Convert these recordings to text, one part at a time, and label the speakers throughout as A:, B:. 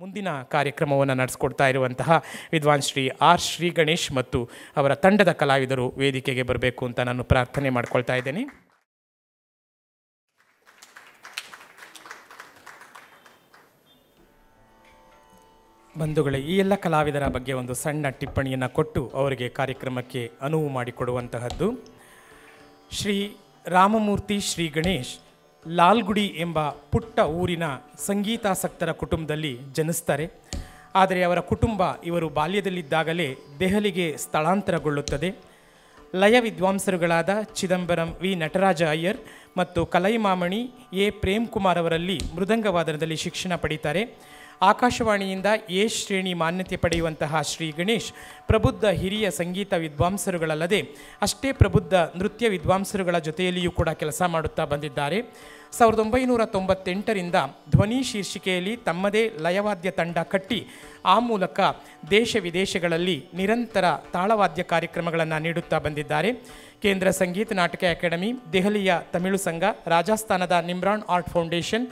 A: ಮುಂದಿನ ಕಾರ್ಯಕ್ರಮವನ್ನು ನಡೆಸ್ಕೊಡ್ತಾ ಇರುವಂತಹ ವಿದ್ವಾನ್ ಶ್ರೀ ಆರ್ ಶ್ರೀ ಗಣೇಶ್ ಮತ್ತು ಅವರ ತಂಡದ ಕಲಾವಿದರು ವೇದಿಕೆಗೆ ಬರಬೇಕು ಅಂತ ನಾನು ಪ್ರಾರ್ಥನೆ ಮಾಡ್ಕೊಳ್ತಾ ಇದ್ದೇನೆ. ಬಂಧುಗಳೇ, ಈ ಎಲ್ಲ ಕಲಾವಿದರ ಬಗ್ಗೆ ಒಂದು ಸಣ್ಣ ಟಿಪ್ಪಣಿಯನ್ನು ಕೊಟ್ಟು ಅವರಿಗೆ ಕಾರ್ಯಕ್ರಮಕ್ಕೆ ಅನುವು ಮಾಡಿಕೊಡುವಂತಹದ್ದು ಶ್ರೀ ರಾಮಮೂರ್ತಿ ಶ್ರೀ ಗಣೇಶ್ ಲಾಲ್ಗುಡಿ ಎಂಬ ಪುಟ್ಟ ಊರಿನ ಸಂಗೀತಾಸಕ್ತರ ಕುಟುಂಬದಲ್ಲಿ ಜನಿಸ್ತಾರೆ. ಆದರೆ ಅವರ ಕುಟುಂಬ ಇವರು ಬಾಲ್ಯದಲ್ಲಿದ್ದಾಗಲೇ ದೆಹಲಿಗೆ ಸ್ಥಳಾಂತರಗೊಳ್ಳುತ್ತದೆ. ಲಯ ವಿದ್ವಾಂಸರುಗಳಾದ ಚಿದಂಬರಂ ವಿ ನಟರಾಜ ಅಯ್ಯರ್ ಮತ್ತು ಕಲೈಮಾಮಣಿ ಎ ಪ್ರೇಮ್ ಕುಮಾರ್ ಅವರಲ್ಲಿ ಮೃದಂಗವಾದನದಲ್ಲಿ ಶಿಕ್ಷಣ ಪಡೀತಾರೆ. ಆಕಾಶವಾಣಿಯಿಂದ ಎ ಶ್ರೇಣಿ ಮಾನ್ಯತೆ ಪಡೆಯುವಂತಹ ಶ್ರೀ ಗಣೇಶ್, ಪ್ರಬುದ್ಧ ಹಿರಿಯ ಸಂಗೀತ ವಿದ್ವಾಂಸರುಗಳಲ್ಲದೆ ಅಷ್ಟೇ ಪ್ರಬುದ್ಧ ನೃತ್ಯ ವಿದ್ವಾಂಸರುಗಳ ಜೊತೆಯಲ್ಲಿಯೂ ಕೂಡ ಕೆಲಸ ಮಾಡುತ್ತಾ ಬಂದಿದ್ದಾರೆ. ಸಾವಿರದ ಒಂಬೈನೂರ ತೊಂಬತ್ತೆಂಟರಿಂದ ಧ್ವನಿ ಶೀರ್ಷಿಕೆಯಲ್ಲಿ ತಮ್ಮದೇ ಲಯವಾದ್ಯ ತಂಡ ಕಟ್ಟಿ, ಆ ಮೂಲಕ ದೇಶ ವಿದೇಶಗಳಲ್ಲಿ ನಿರಂತರ ತಾಳವಾದ್ಯ ಕಾರ್ಯಕ್ರಮಗಳನ್ನು ನೀಡುತ್ತಾ ಬಂದಿದ್ದಾರೆ. ಕೇಂದ್ರ ಸಂಗೀತ ನಾಟಕ ಅಕಾಡೆಮಿ, ದೆಹಲಿಯ ತಮಿಳು ಸಂಘ, ರಾಜಸ್ಥಾನದ ನಿಮ್ರಾನ್ ಆರ್ಟ್ ಫೌಂಡೇಶನ್,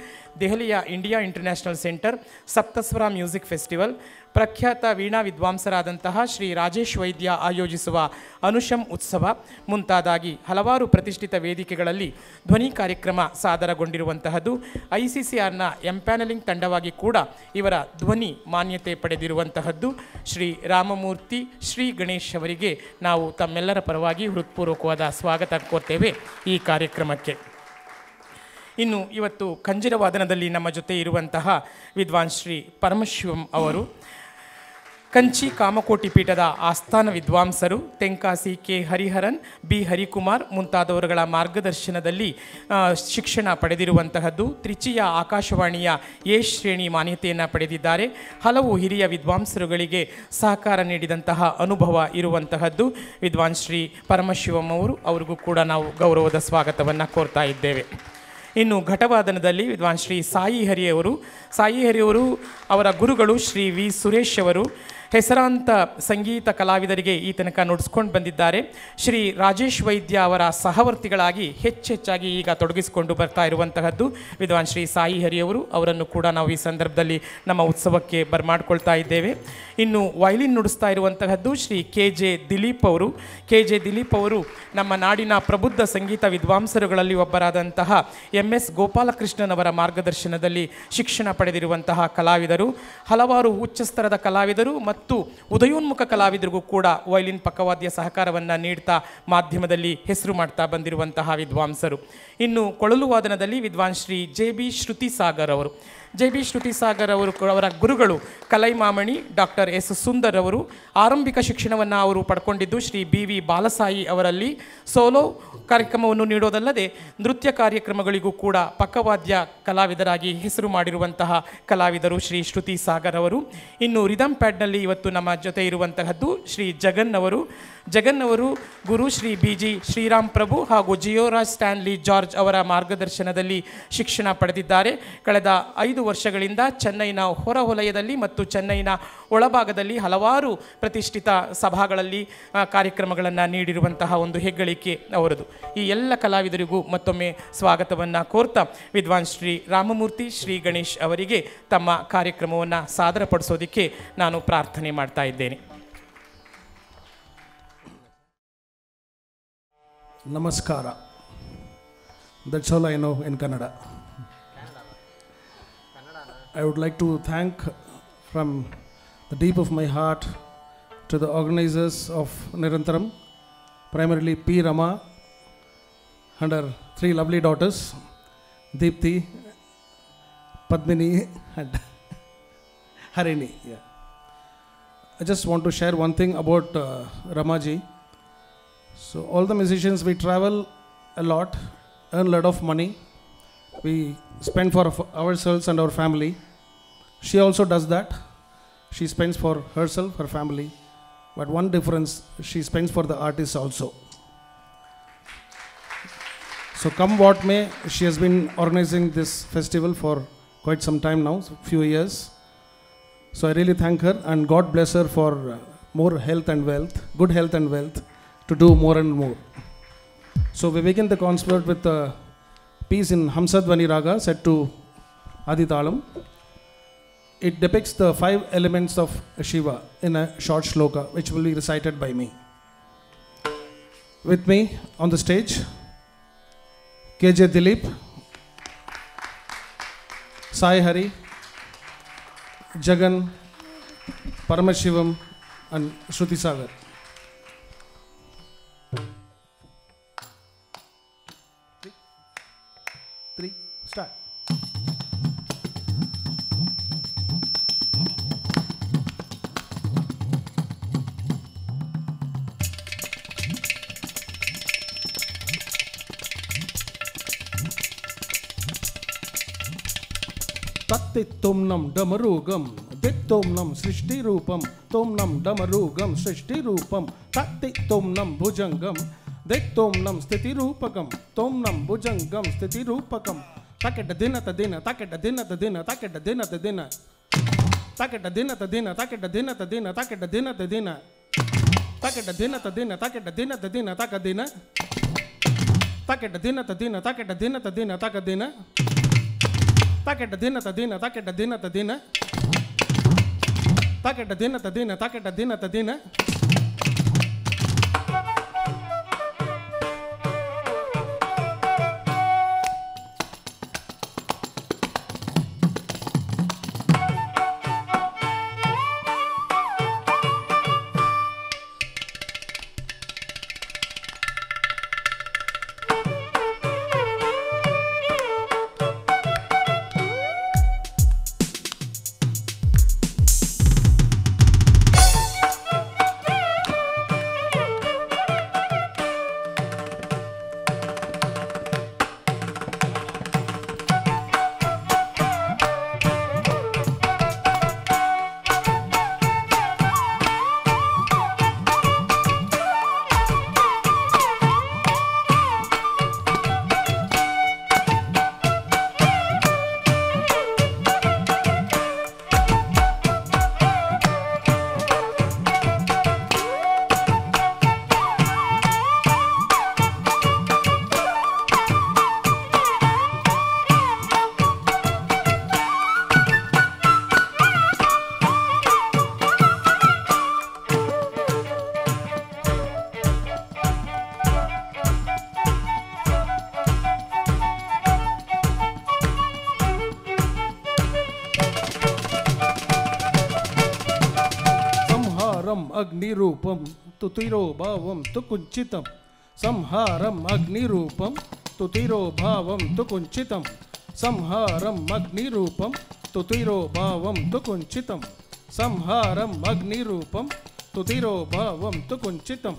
A: ದೆಹಲಿಯ India international centre, Saptaswara music festival ಪ್ರಖ್ಯಾತ ವೀಣಾ ವಿದ್ವಾಂಸರಾದಂತಹ ಶ್ರೀ ರಾಜೇಶ್ ವೈದ್ಯ ಆಯೋಜಿಸುವ ಅನುಶಂ ಉತ್ಸವ ಮುಂತಾದಾಗಿ ಹಲವಾರು ಪ್ರತಿಷ್ಠಿತ ವೇದಿಕೆಗಳಲ್ಲಿ ಧ್ವನಿ ಕಾರ್ಯಕ್ರಮ ಸಾದರಗೊಂಡಿರುವಂತಹದ್ದು. ಐ ಸಿ ಸಿ ಆರ್ನ ಎಂಪ್ಯಾನಲಿಂಗ್ ತಂಡವಾಗಿ ಕೂಡ ಇವರ ಧ್ವನಿ ಮಾನ್ಯತೆ ಪಡೆದಿರುವಂತಹದ್ದು. ಶ್ರೀ ರಾಮಮೂರ್ತಿ, ಶ್ರೀ ಗಣೇಶ್ ಅವರಿಗೆ ನಾವು ತಮ್ಮೆಲ್ಲರ ಪರವಾಗಿ ಹೃತ್ಪೂರ್ವಕವಾದ ಸ್ವಾಗತ ಕೋರ್ತೇವೆ ಈ ಕಾರ್ಯಕ್ರಮಕ್ಕೆ. ಇನ್ನು ಇವತ್ತು ಕಂಜಿರ ವಾದನದಲ್ಲಿ ನಮ್ಮ ಜೊತೆ ಇರುವಂತಹ ವಿದ್ವಾನ್ ಶ್ರೀ ಪರಮಶಿವಂ ಅವರು. ಕಂಚಿ ಕಾಮಕೋಟಿ ಪೀಠದ ಆಸ್ಥಾನ ವಿದ್ವಾಂಸರು ತೆಂಕಾಸಿ ಕೆ ಹರಿಹರನ್, ಬಿ ಹರಿಕುಮಾರ್ ಮುಂತಾದವರುಗಳ ಮಾರ್ಗದರ್ಶನದಲ್ಲಿ ಶಿಕ್ಷಣ ಪಡೆದಿರುವಂತಹದ್ದು. ತ್ರಿಚಿಯ ಆಕಾಶವಾಣಿಯ ಎ ಶ್ರೇಣಿ ಮಾನ್ಯತೆಯನ್ನು ಪಡೆದಿದ್ದಾರೆ. ಹಲವು ಹಿರಿಯ ವಿದ್ವಾಂಸರುಗಳಿಗೆ ಸಹಕಾರ ನೀಡಿದಂತಹ ಅನುಭವ ಇರುವಂತಹದ್ದು. ವಿದ್ವಾನ್ ಶ್ರೀ ಪರಮಶಿವಂ ಅವರು, ಅವ್ರಿಗೂ ಕೂಡ ನಾವು ಗೌರವದ ಸ್ವಾಗತವನ್ನು ಕೋರ್ತಾ ಇದ್ದೇವೆ. ಇನ್ನು ಘಟವಾದನದಲ್ಲಿ ವಿದ್ವಾನ್ ಶ್ರೀ ಸಾಯಿ ಹರಿಯವರು. ಸಾಯಿ ಹರಿಯವರು ಅವರ ಗುರುಗಳು ಶ್ರೀ ವಿ ಸುರೇಶ್ ಅವರು. ಹೆಸರಾಂತ ಸಂಗೀತ ಕಲಾವಿದರಿಗೆ ಈ ತನಕ ನುಡಿಸ್ಕೊಂಡು ಬಂದಿದ್ದಾರೆ. ಶ್ರೀ ರಾಜೇಶ್ ವೈದ್ಯ ಅವರ ಸಹವರ್ತಿಗಳಾಗಿ ಹೆಚ್ಚೆಚ್ಚಾಗಿ ಈಗ ತೊಡಗಿಸಿಕೊಂಡು ಬರ್ತಾ ಇರುವಂತಹದ್ದು. ವಿದ್ವಾನ್ ಶ್ರೀ ಸಾಯಿ ಹರಿಯವರು ಅವರನ್ನು ಕೂಡ ನಾವು ಈ ಸಂದರ್ಭದಲ್ಲಿ ನಮ್ಮ ಉತ್ಸವಕ್ಕೆ ಬರ್ಮಾಡ್ಕೊಳ್ತಾ ಇದ್ದೇವೆ. ಇನ್ನು ವಯಲಿನ್ ನುಡಿಸ್ತಾ ಇರುವಂತಹದ್ದು ಶ್ರೀ ಕೆ ಜೆ ದಿಲೀಪ್ ಅವರು. ಕೆ ಜೆ ದಿಲೀಪ್ ಅವರು ನಮ್ಮ ನಾಡಿನ ಪ್ರಬುದ್ಧ ಸಂಗೀತ ವಿದ್ವಾಂಸರುಗಳಲ್ಲಿ ಒಬ್ಬರಾದಂತಹ ಎಂ ಎಸ್ ಗೋಪಾಲಕೃಷ್ಣನ್ ಮಾರ್ಗದರ್ಶನದಲ್ಲಿ ಶಿಕ್ಷಣ ಪಡೆದಿರುವಂತಹ ಕಲಾವಿದರು. ಹಲವಾರು ಉಚ್ಚಸ್ತರದ ಕಲಾವಿದರು ಮತ್ತು ಉದಯೋನ್ಮುಖ ಕಲಾವಿದರಿಗೂ ಕೂಡ ವಯಲಿನ್ ಪಕ್ಕವಾದ್ಯ ಸಹಕಾರವನ್ನು ನೀಡ್ತಾ ಮಾಧ್ಯಮದಲ್ಲಿ ಹೆಸರು ಮಾಡ್ತಾ ಬಂದಿರುವಂತಹ ವಿದ್ವಾಂಸರು. ಇನ್ನು ಕೊಳಲು ವಾದನದಲ್ಲಿ ವಿದ್ವಾನ್ ಶ್ರೀ ಜೆ ಬಿ ಶ್ರುತಿ ಸಾಗರ್ ಅವರು. ಜೆ ಬಿ ಶ್ರುತಿ ಸಾಗರ್ ಅವರು ಅವರ ಗುರುಗಳು ಕಲೈಮಾಮಣಿ ಡಾಕ್ಟರ್ ಎಸ್. ಸುಂದರ್ ಅವರು. ಆರಂಭಿಕ ಶಿಕ್ಷಣವನ್ನು ಅವರು ಪಡ್ಕೊಂಡಿದ್ದು ಶ್ರೀ ಬಿ ವಿ ಬಾಲಸಾಯಿ ಅವರಲ್ಲಿ. ಸೋಲೋ ಕಾರ್ಯಕ್ರಮವನ್ನು ನೀಡೋದಲ್ಲದೆ ನೃತ್ಯ ಕಾರ್ಯಕ್ರಮಗಳಿಗೂ ಕೂಡ ಪಕ್ಕವಾದ್ಯ ಕಲಾವಿದರಾಗಿ ಹೆಸರು ಮಾಡಿರುವಂತಹ ಕಲಾವಿದರು ಶ್ರೀ ಶ್ರುತಿ ಸಾಗರ್ ಅವರು. ಇನ್ನು ರಿದಮ್ ಪ್ಯಾಡ್ನಲ್ಲಿ ಇವತ್ತು ನಮ್ಮ ಜೊತೆ ಇರುವಂತಹದ್ದು ಶ್ರೀ ಜಗನ್ ಅವರು. ಜಗನ್ ಅವರು ಗುರು ಶ್ರೀ ಬಿ ಜಿ ಶ್ರೀರಾಮ್ ಪ್ರಭು ಹಾಗೂ ಜಿಯೋರಾಜ್ ಸ್ಟ್ಯಾನ್ಲಿ ಜಾರ್ಜ್ ಅವರ ಮಾರ್ಗದರ್ಶನದಲ್ಲಿ ಶಿಕ್ಷಣ ಪಡೆದಿದ್ದಾರೆ. ಕಳೆದ ಐದು ವರ್ಷಗಳಿಂದ ಚೆನ್ನೈನ ಹೊರವಲಯದಲ್ಲಿ ಮತ್ತು ಚೆನ್ನೈನ ಒಳಭಾಗದಲ್ಲಿ ಹಲವಾರು ಪ್ರತಿಷ್ಠಿತ ಸಭಾಗಳಲ್ಲಿ ಕಾರ್ಯಕ್ರಮಗಳನ್ನು ನೀಡಿರುವಂತಹ ಒಂದು ಹೆಗ್ಗಳಿಕೆ ಅವರದು. ಈ ಎಲ್ಲ ಕಲಾವಿದರಿಗೂ ಮತ್ತೊಮ್ಮೆ ಸ್ವಾಗತವನ್ನು ಕೋರ್ತಾ ವಿದ್ವಾನ್ ಶ್ರೀ ರಾಮಮೂರ್ತಿ, ಶ್ರೀ ಗಣೇಶ್ ಅವರಿಗೆ ತಮ್ಮ ಕಾರ್ಯಕ್ರಮವನ್ನು ಸಾದರಪಡಿಸೋದಕ್ಕೆ ನಾನು ಪ್ರಾರ್ಥನೆ ಮಾಡ್ತಾ ಇದ್ದೇನೆ.
B: ನಮಸ್ಕಾರ that's all I know in Kannada I would like to thank from the deep of my heart to the organizers of Nirantaram, primarily P. Rama and her three lovely daughters, Deepthi, Padmini, and Harini. Yeah. I just want to share one thing about uh, Ramaji. So all the musicians we travel a lot, earn a lot of money. We spend for ourselves and our family. She also does that. She spends for herself, her family. But one difference, she spends for the artists also. So come what may, she has been organizing this festival for quite some time now, few years. So I really thank her and God bless her for uh, more health and wealth, good health and wealth to do more and more. So we begin the concert with uh, a piece in Hamsadvani Raga set to Aditalam. it depicts the five elements of Shiva in a short shloka, which will be recited by me. With me on the stage, KJ Dilip, Sai Hari, Jagan, Paramashivam, and Shruti Sagar. अस्ति तुमनम डमरूगम दिक्तोमनम सृष्टि रूपम तुमनम डमरूगम सृष्टि रूपम तत्ति तुमनम भुजंगम दिक्तोमनम स्थिति रूपकम तुमनम भुजंगम स्थिति रूपकम तकट दिनत दिन तकट दिनत दिन तकट दिनत दिन तकट दिनत दिन तकट दिनत दिन तकट दिनत दिन तकट दिनत दिन तकट दिनत दिन तक दिन तकट दिनत दिन तकट दिनत दिन तक दिन Taket dina tadina, taket dina tadina. Taket dina tadina, taket dina tadina. तुतिरो भावं तु संहारम संहारम् अग्निरूपं तुतिरो भावं तु कुञ्चितं। संहारम् अग्निरूपं तुतिरो भावं तु कुञ्चितं। संहारम् अग्निरूपं तुतिरो भावं तु कुञ्चितं।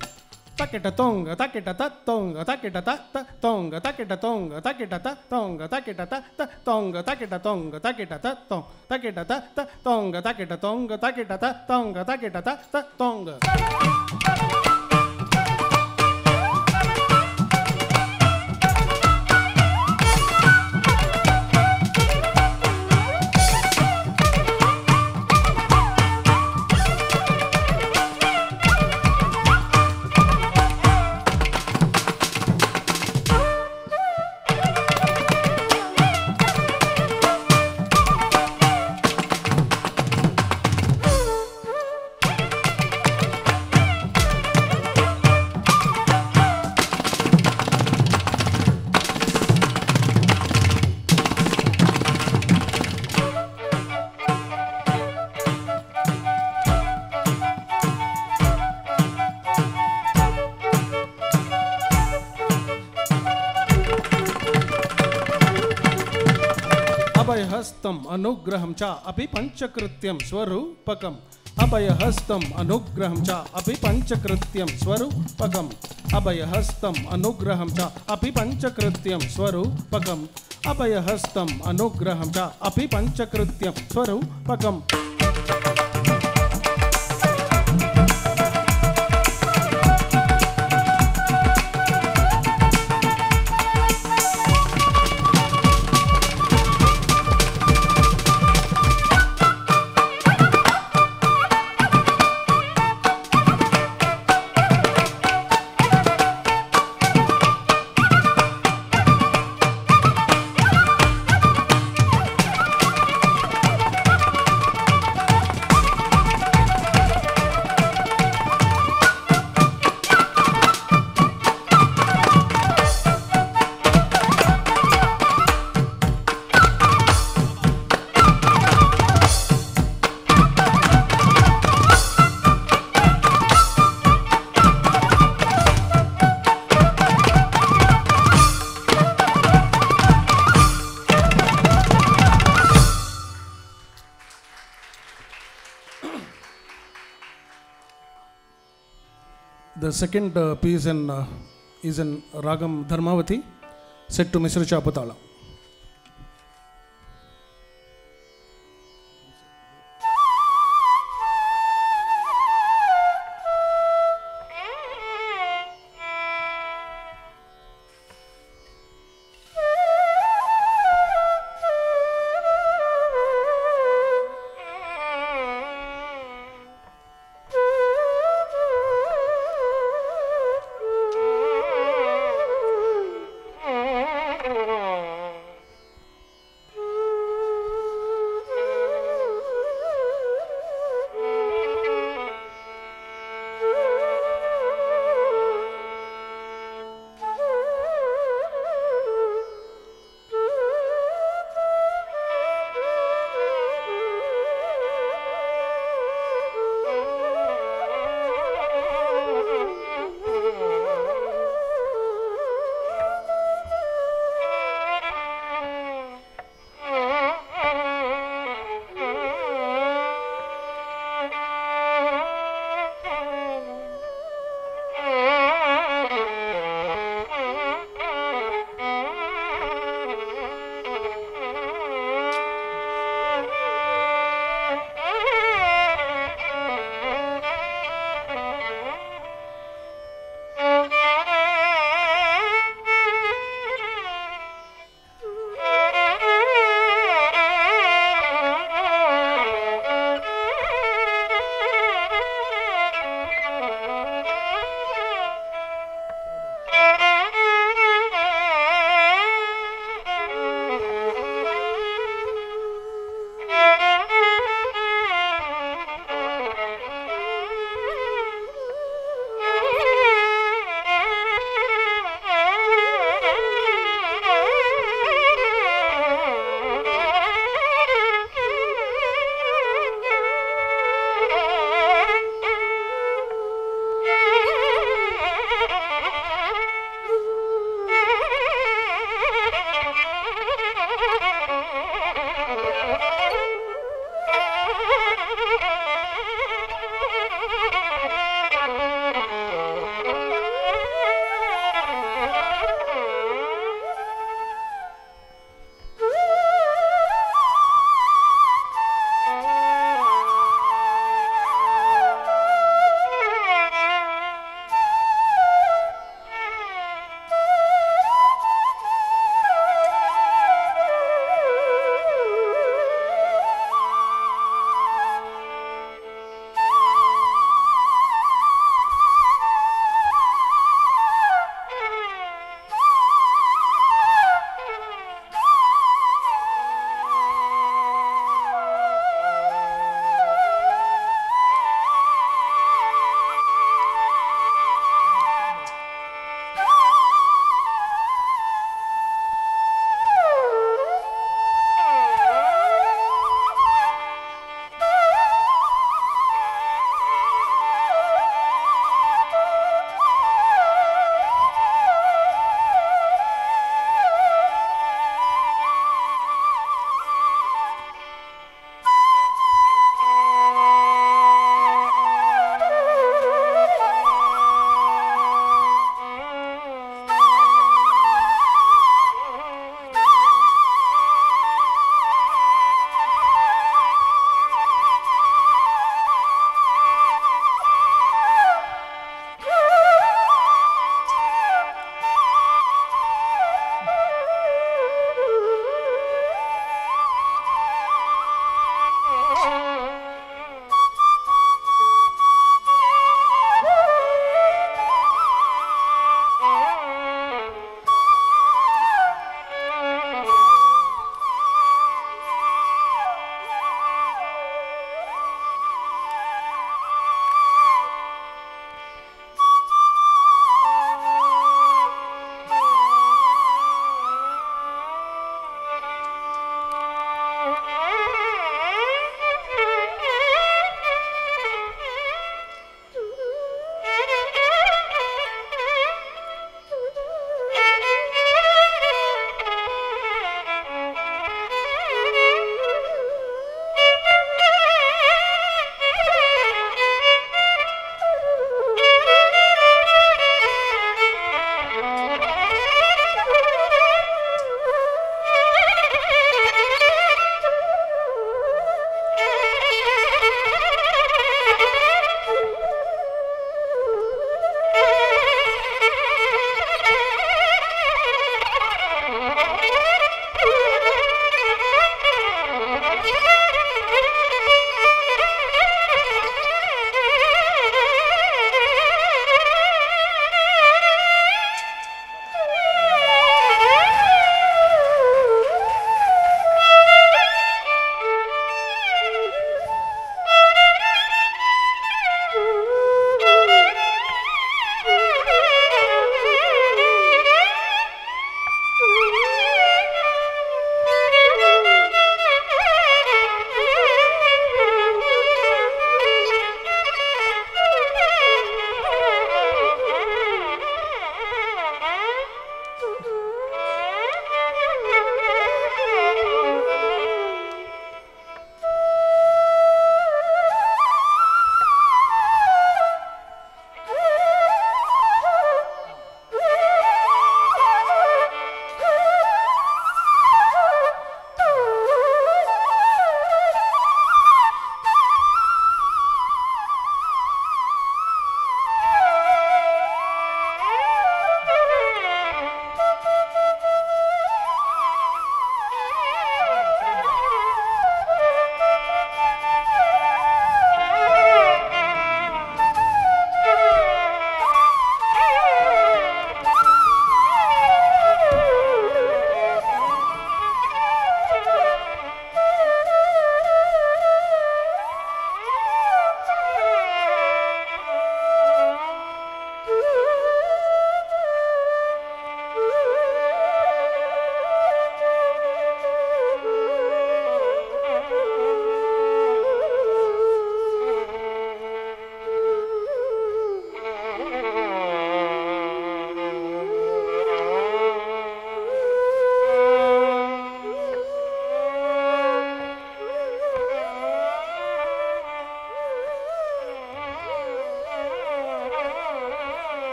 B: taqueta tonga, taqueta ta tonga, taqueta ta ta tonga, taqueta tonga, taqueta ta tonga, taqueta ta ta tonga, taqueta tonga, taqueta ta tonga, taqueta ta ta tonga, taqueta tonga, taqueta ta tonga, taqueta ta ta tonga. अनुग्रहं च अपि स्वरूपक स्वरूपकम्। अभयहस्तम् अनुग्रहं च अपि पञ्चकृत्यं स्वरूपकम्। अभयहस्तम् अनुग्रहं च अपि पञ्चकृत्यं स्वरूपकम्। अभयहस्तम् स्वरूपकम्। Second piece in is in ragam Dharmavati set to Mishra Chapatalam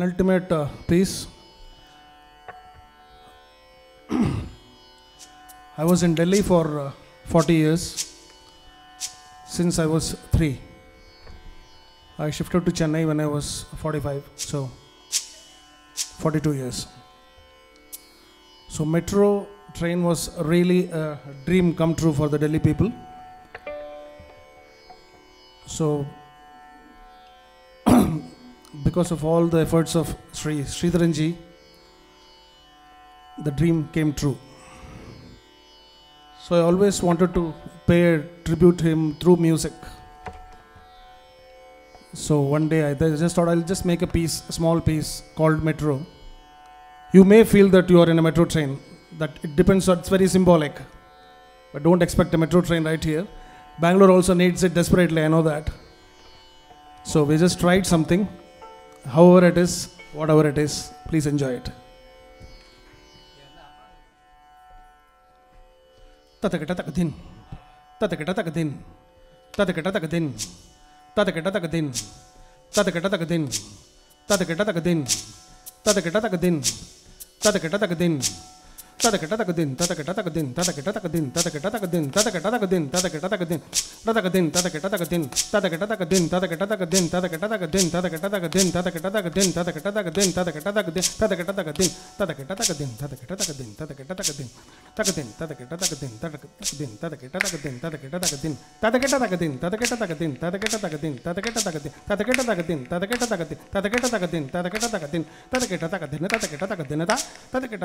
B: penultimate uh, piece. I was in Delhi for uh, 40 years since I was three. I shifted to Chennai when I was 45, so 42 years. So, metro train was really a dream come true for the Delhi people. So, because of all the efforts of Sri Sridharanji, the dream came true. So I always wanted to pay tribute to him through music. So one day I just thought I'll just make a piece, a small piece called Metro. You may feel that you are in a metro train. That it depends it's very symbolic. But don't expect a metro train right here. Bangalore also needs it desperately, I know that. So we just tried something. however it is, whatever it is, please enjoy it. ततकट तक दिन ततकट तक दिन ततकट तक दिन ततकट तक दिन ततकट तक दिन ततकट तक दिन ततकट तक दिन ततकट तक दिन टटक तक दिन टटक तक दिन टटक तक दिन टटक तक दिन टटक तक दिन टटक तक दिन तक दिन टटक तक दिन टटक तक दिन टटक तक दिन टटक तक दिन टटक तक दिन टटक तक दिन टटक तक दिन टटक तक दिन टटक तक दिन टटक तक दिन टटक तक दिन टटक तक दिन तक दिन टटक तक दिन तक दिन टटक तक दिन टटक तक दिन टटक तक दिन टटक तक दिन टटक तक दिन टटक तक दिन टटक तक दिन टटक तक दिन टटक तक दिन टटक तक दिन टटक तक दिन टटक टटक दिन टटक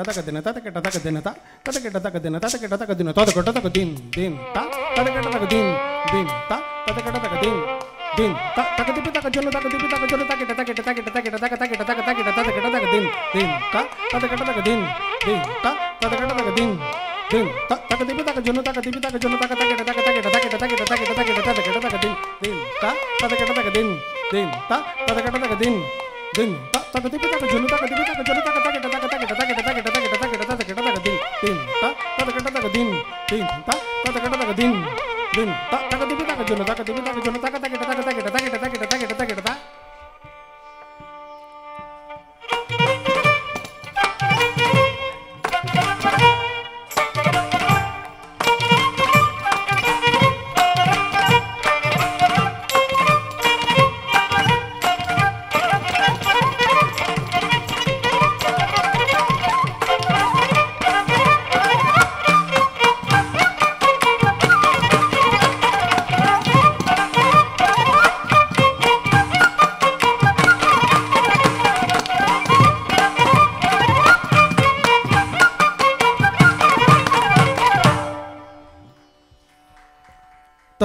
B: तक दिन टटक टटक दिन kena ta kata kata kata kena ta kata kata kena ta kata kata kata din din ta kata kata kata din din ta kata kata kata din din ta kata tipe ta kajolo ta kata tipe ta kajolo ta kata kata kata kata kata kata kata kata kata kata kata kata kata din din ta kata kata kata din din ta kata kata kata din din ta kata tipe ta kajolo ta kata tipe ta kajolo ta kata kata kata kata kata kata kata kata kata kata kata kata kata din din ta kata kata kata din din ta kata kata kata din din ta kata tipe ta kajolo ta kata tipe ta kajolo ta kata kata kata kata kata kata din ta ta ta ta ta din din ta ta ta ta ta din din ta ta ta ta ta jona ta ta ta ta jona ta ta ta ta ta ta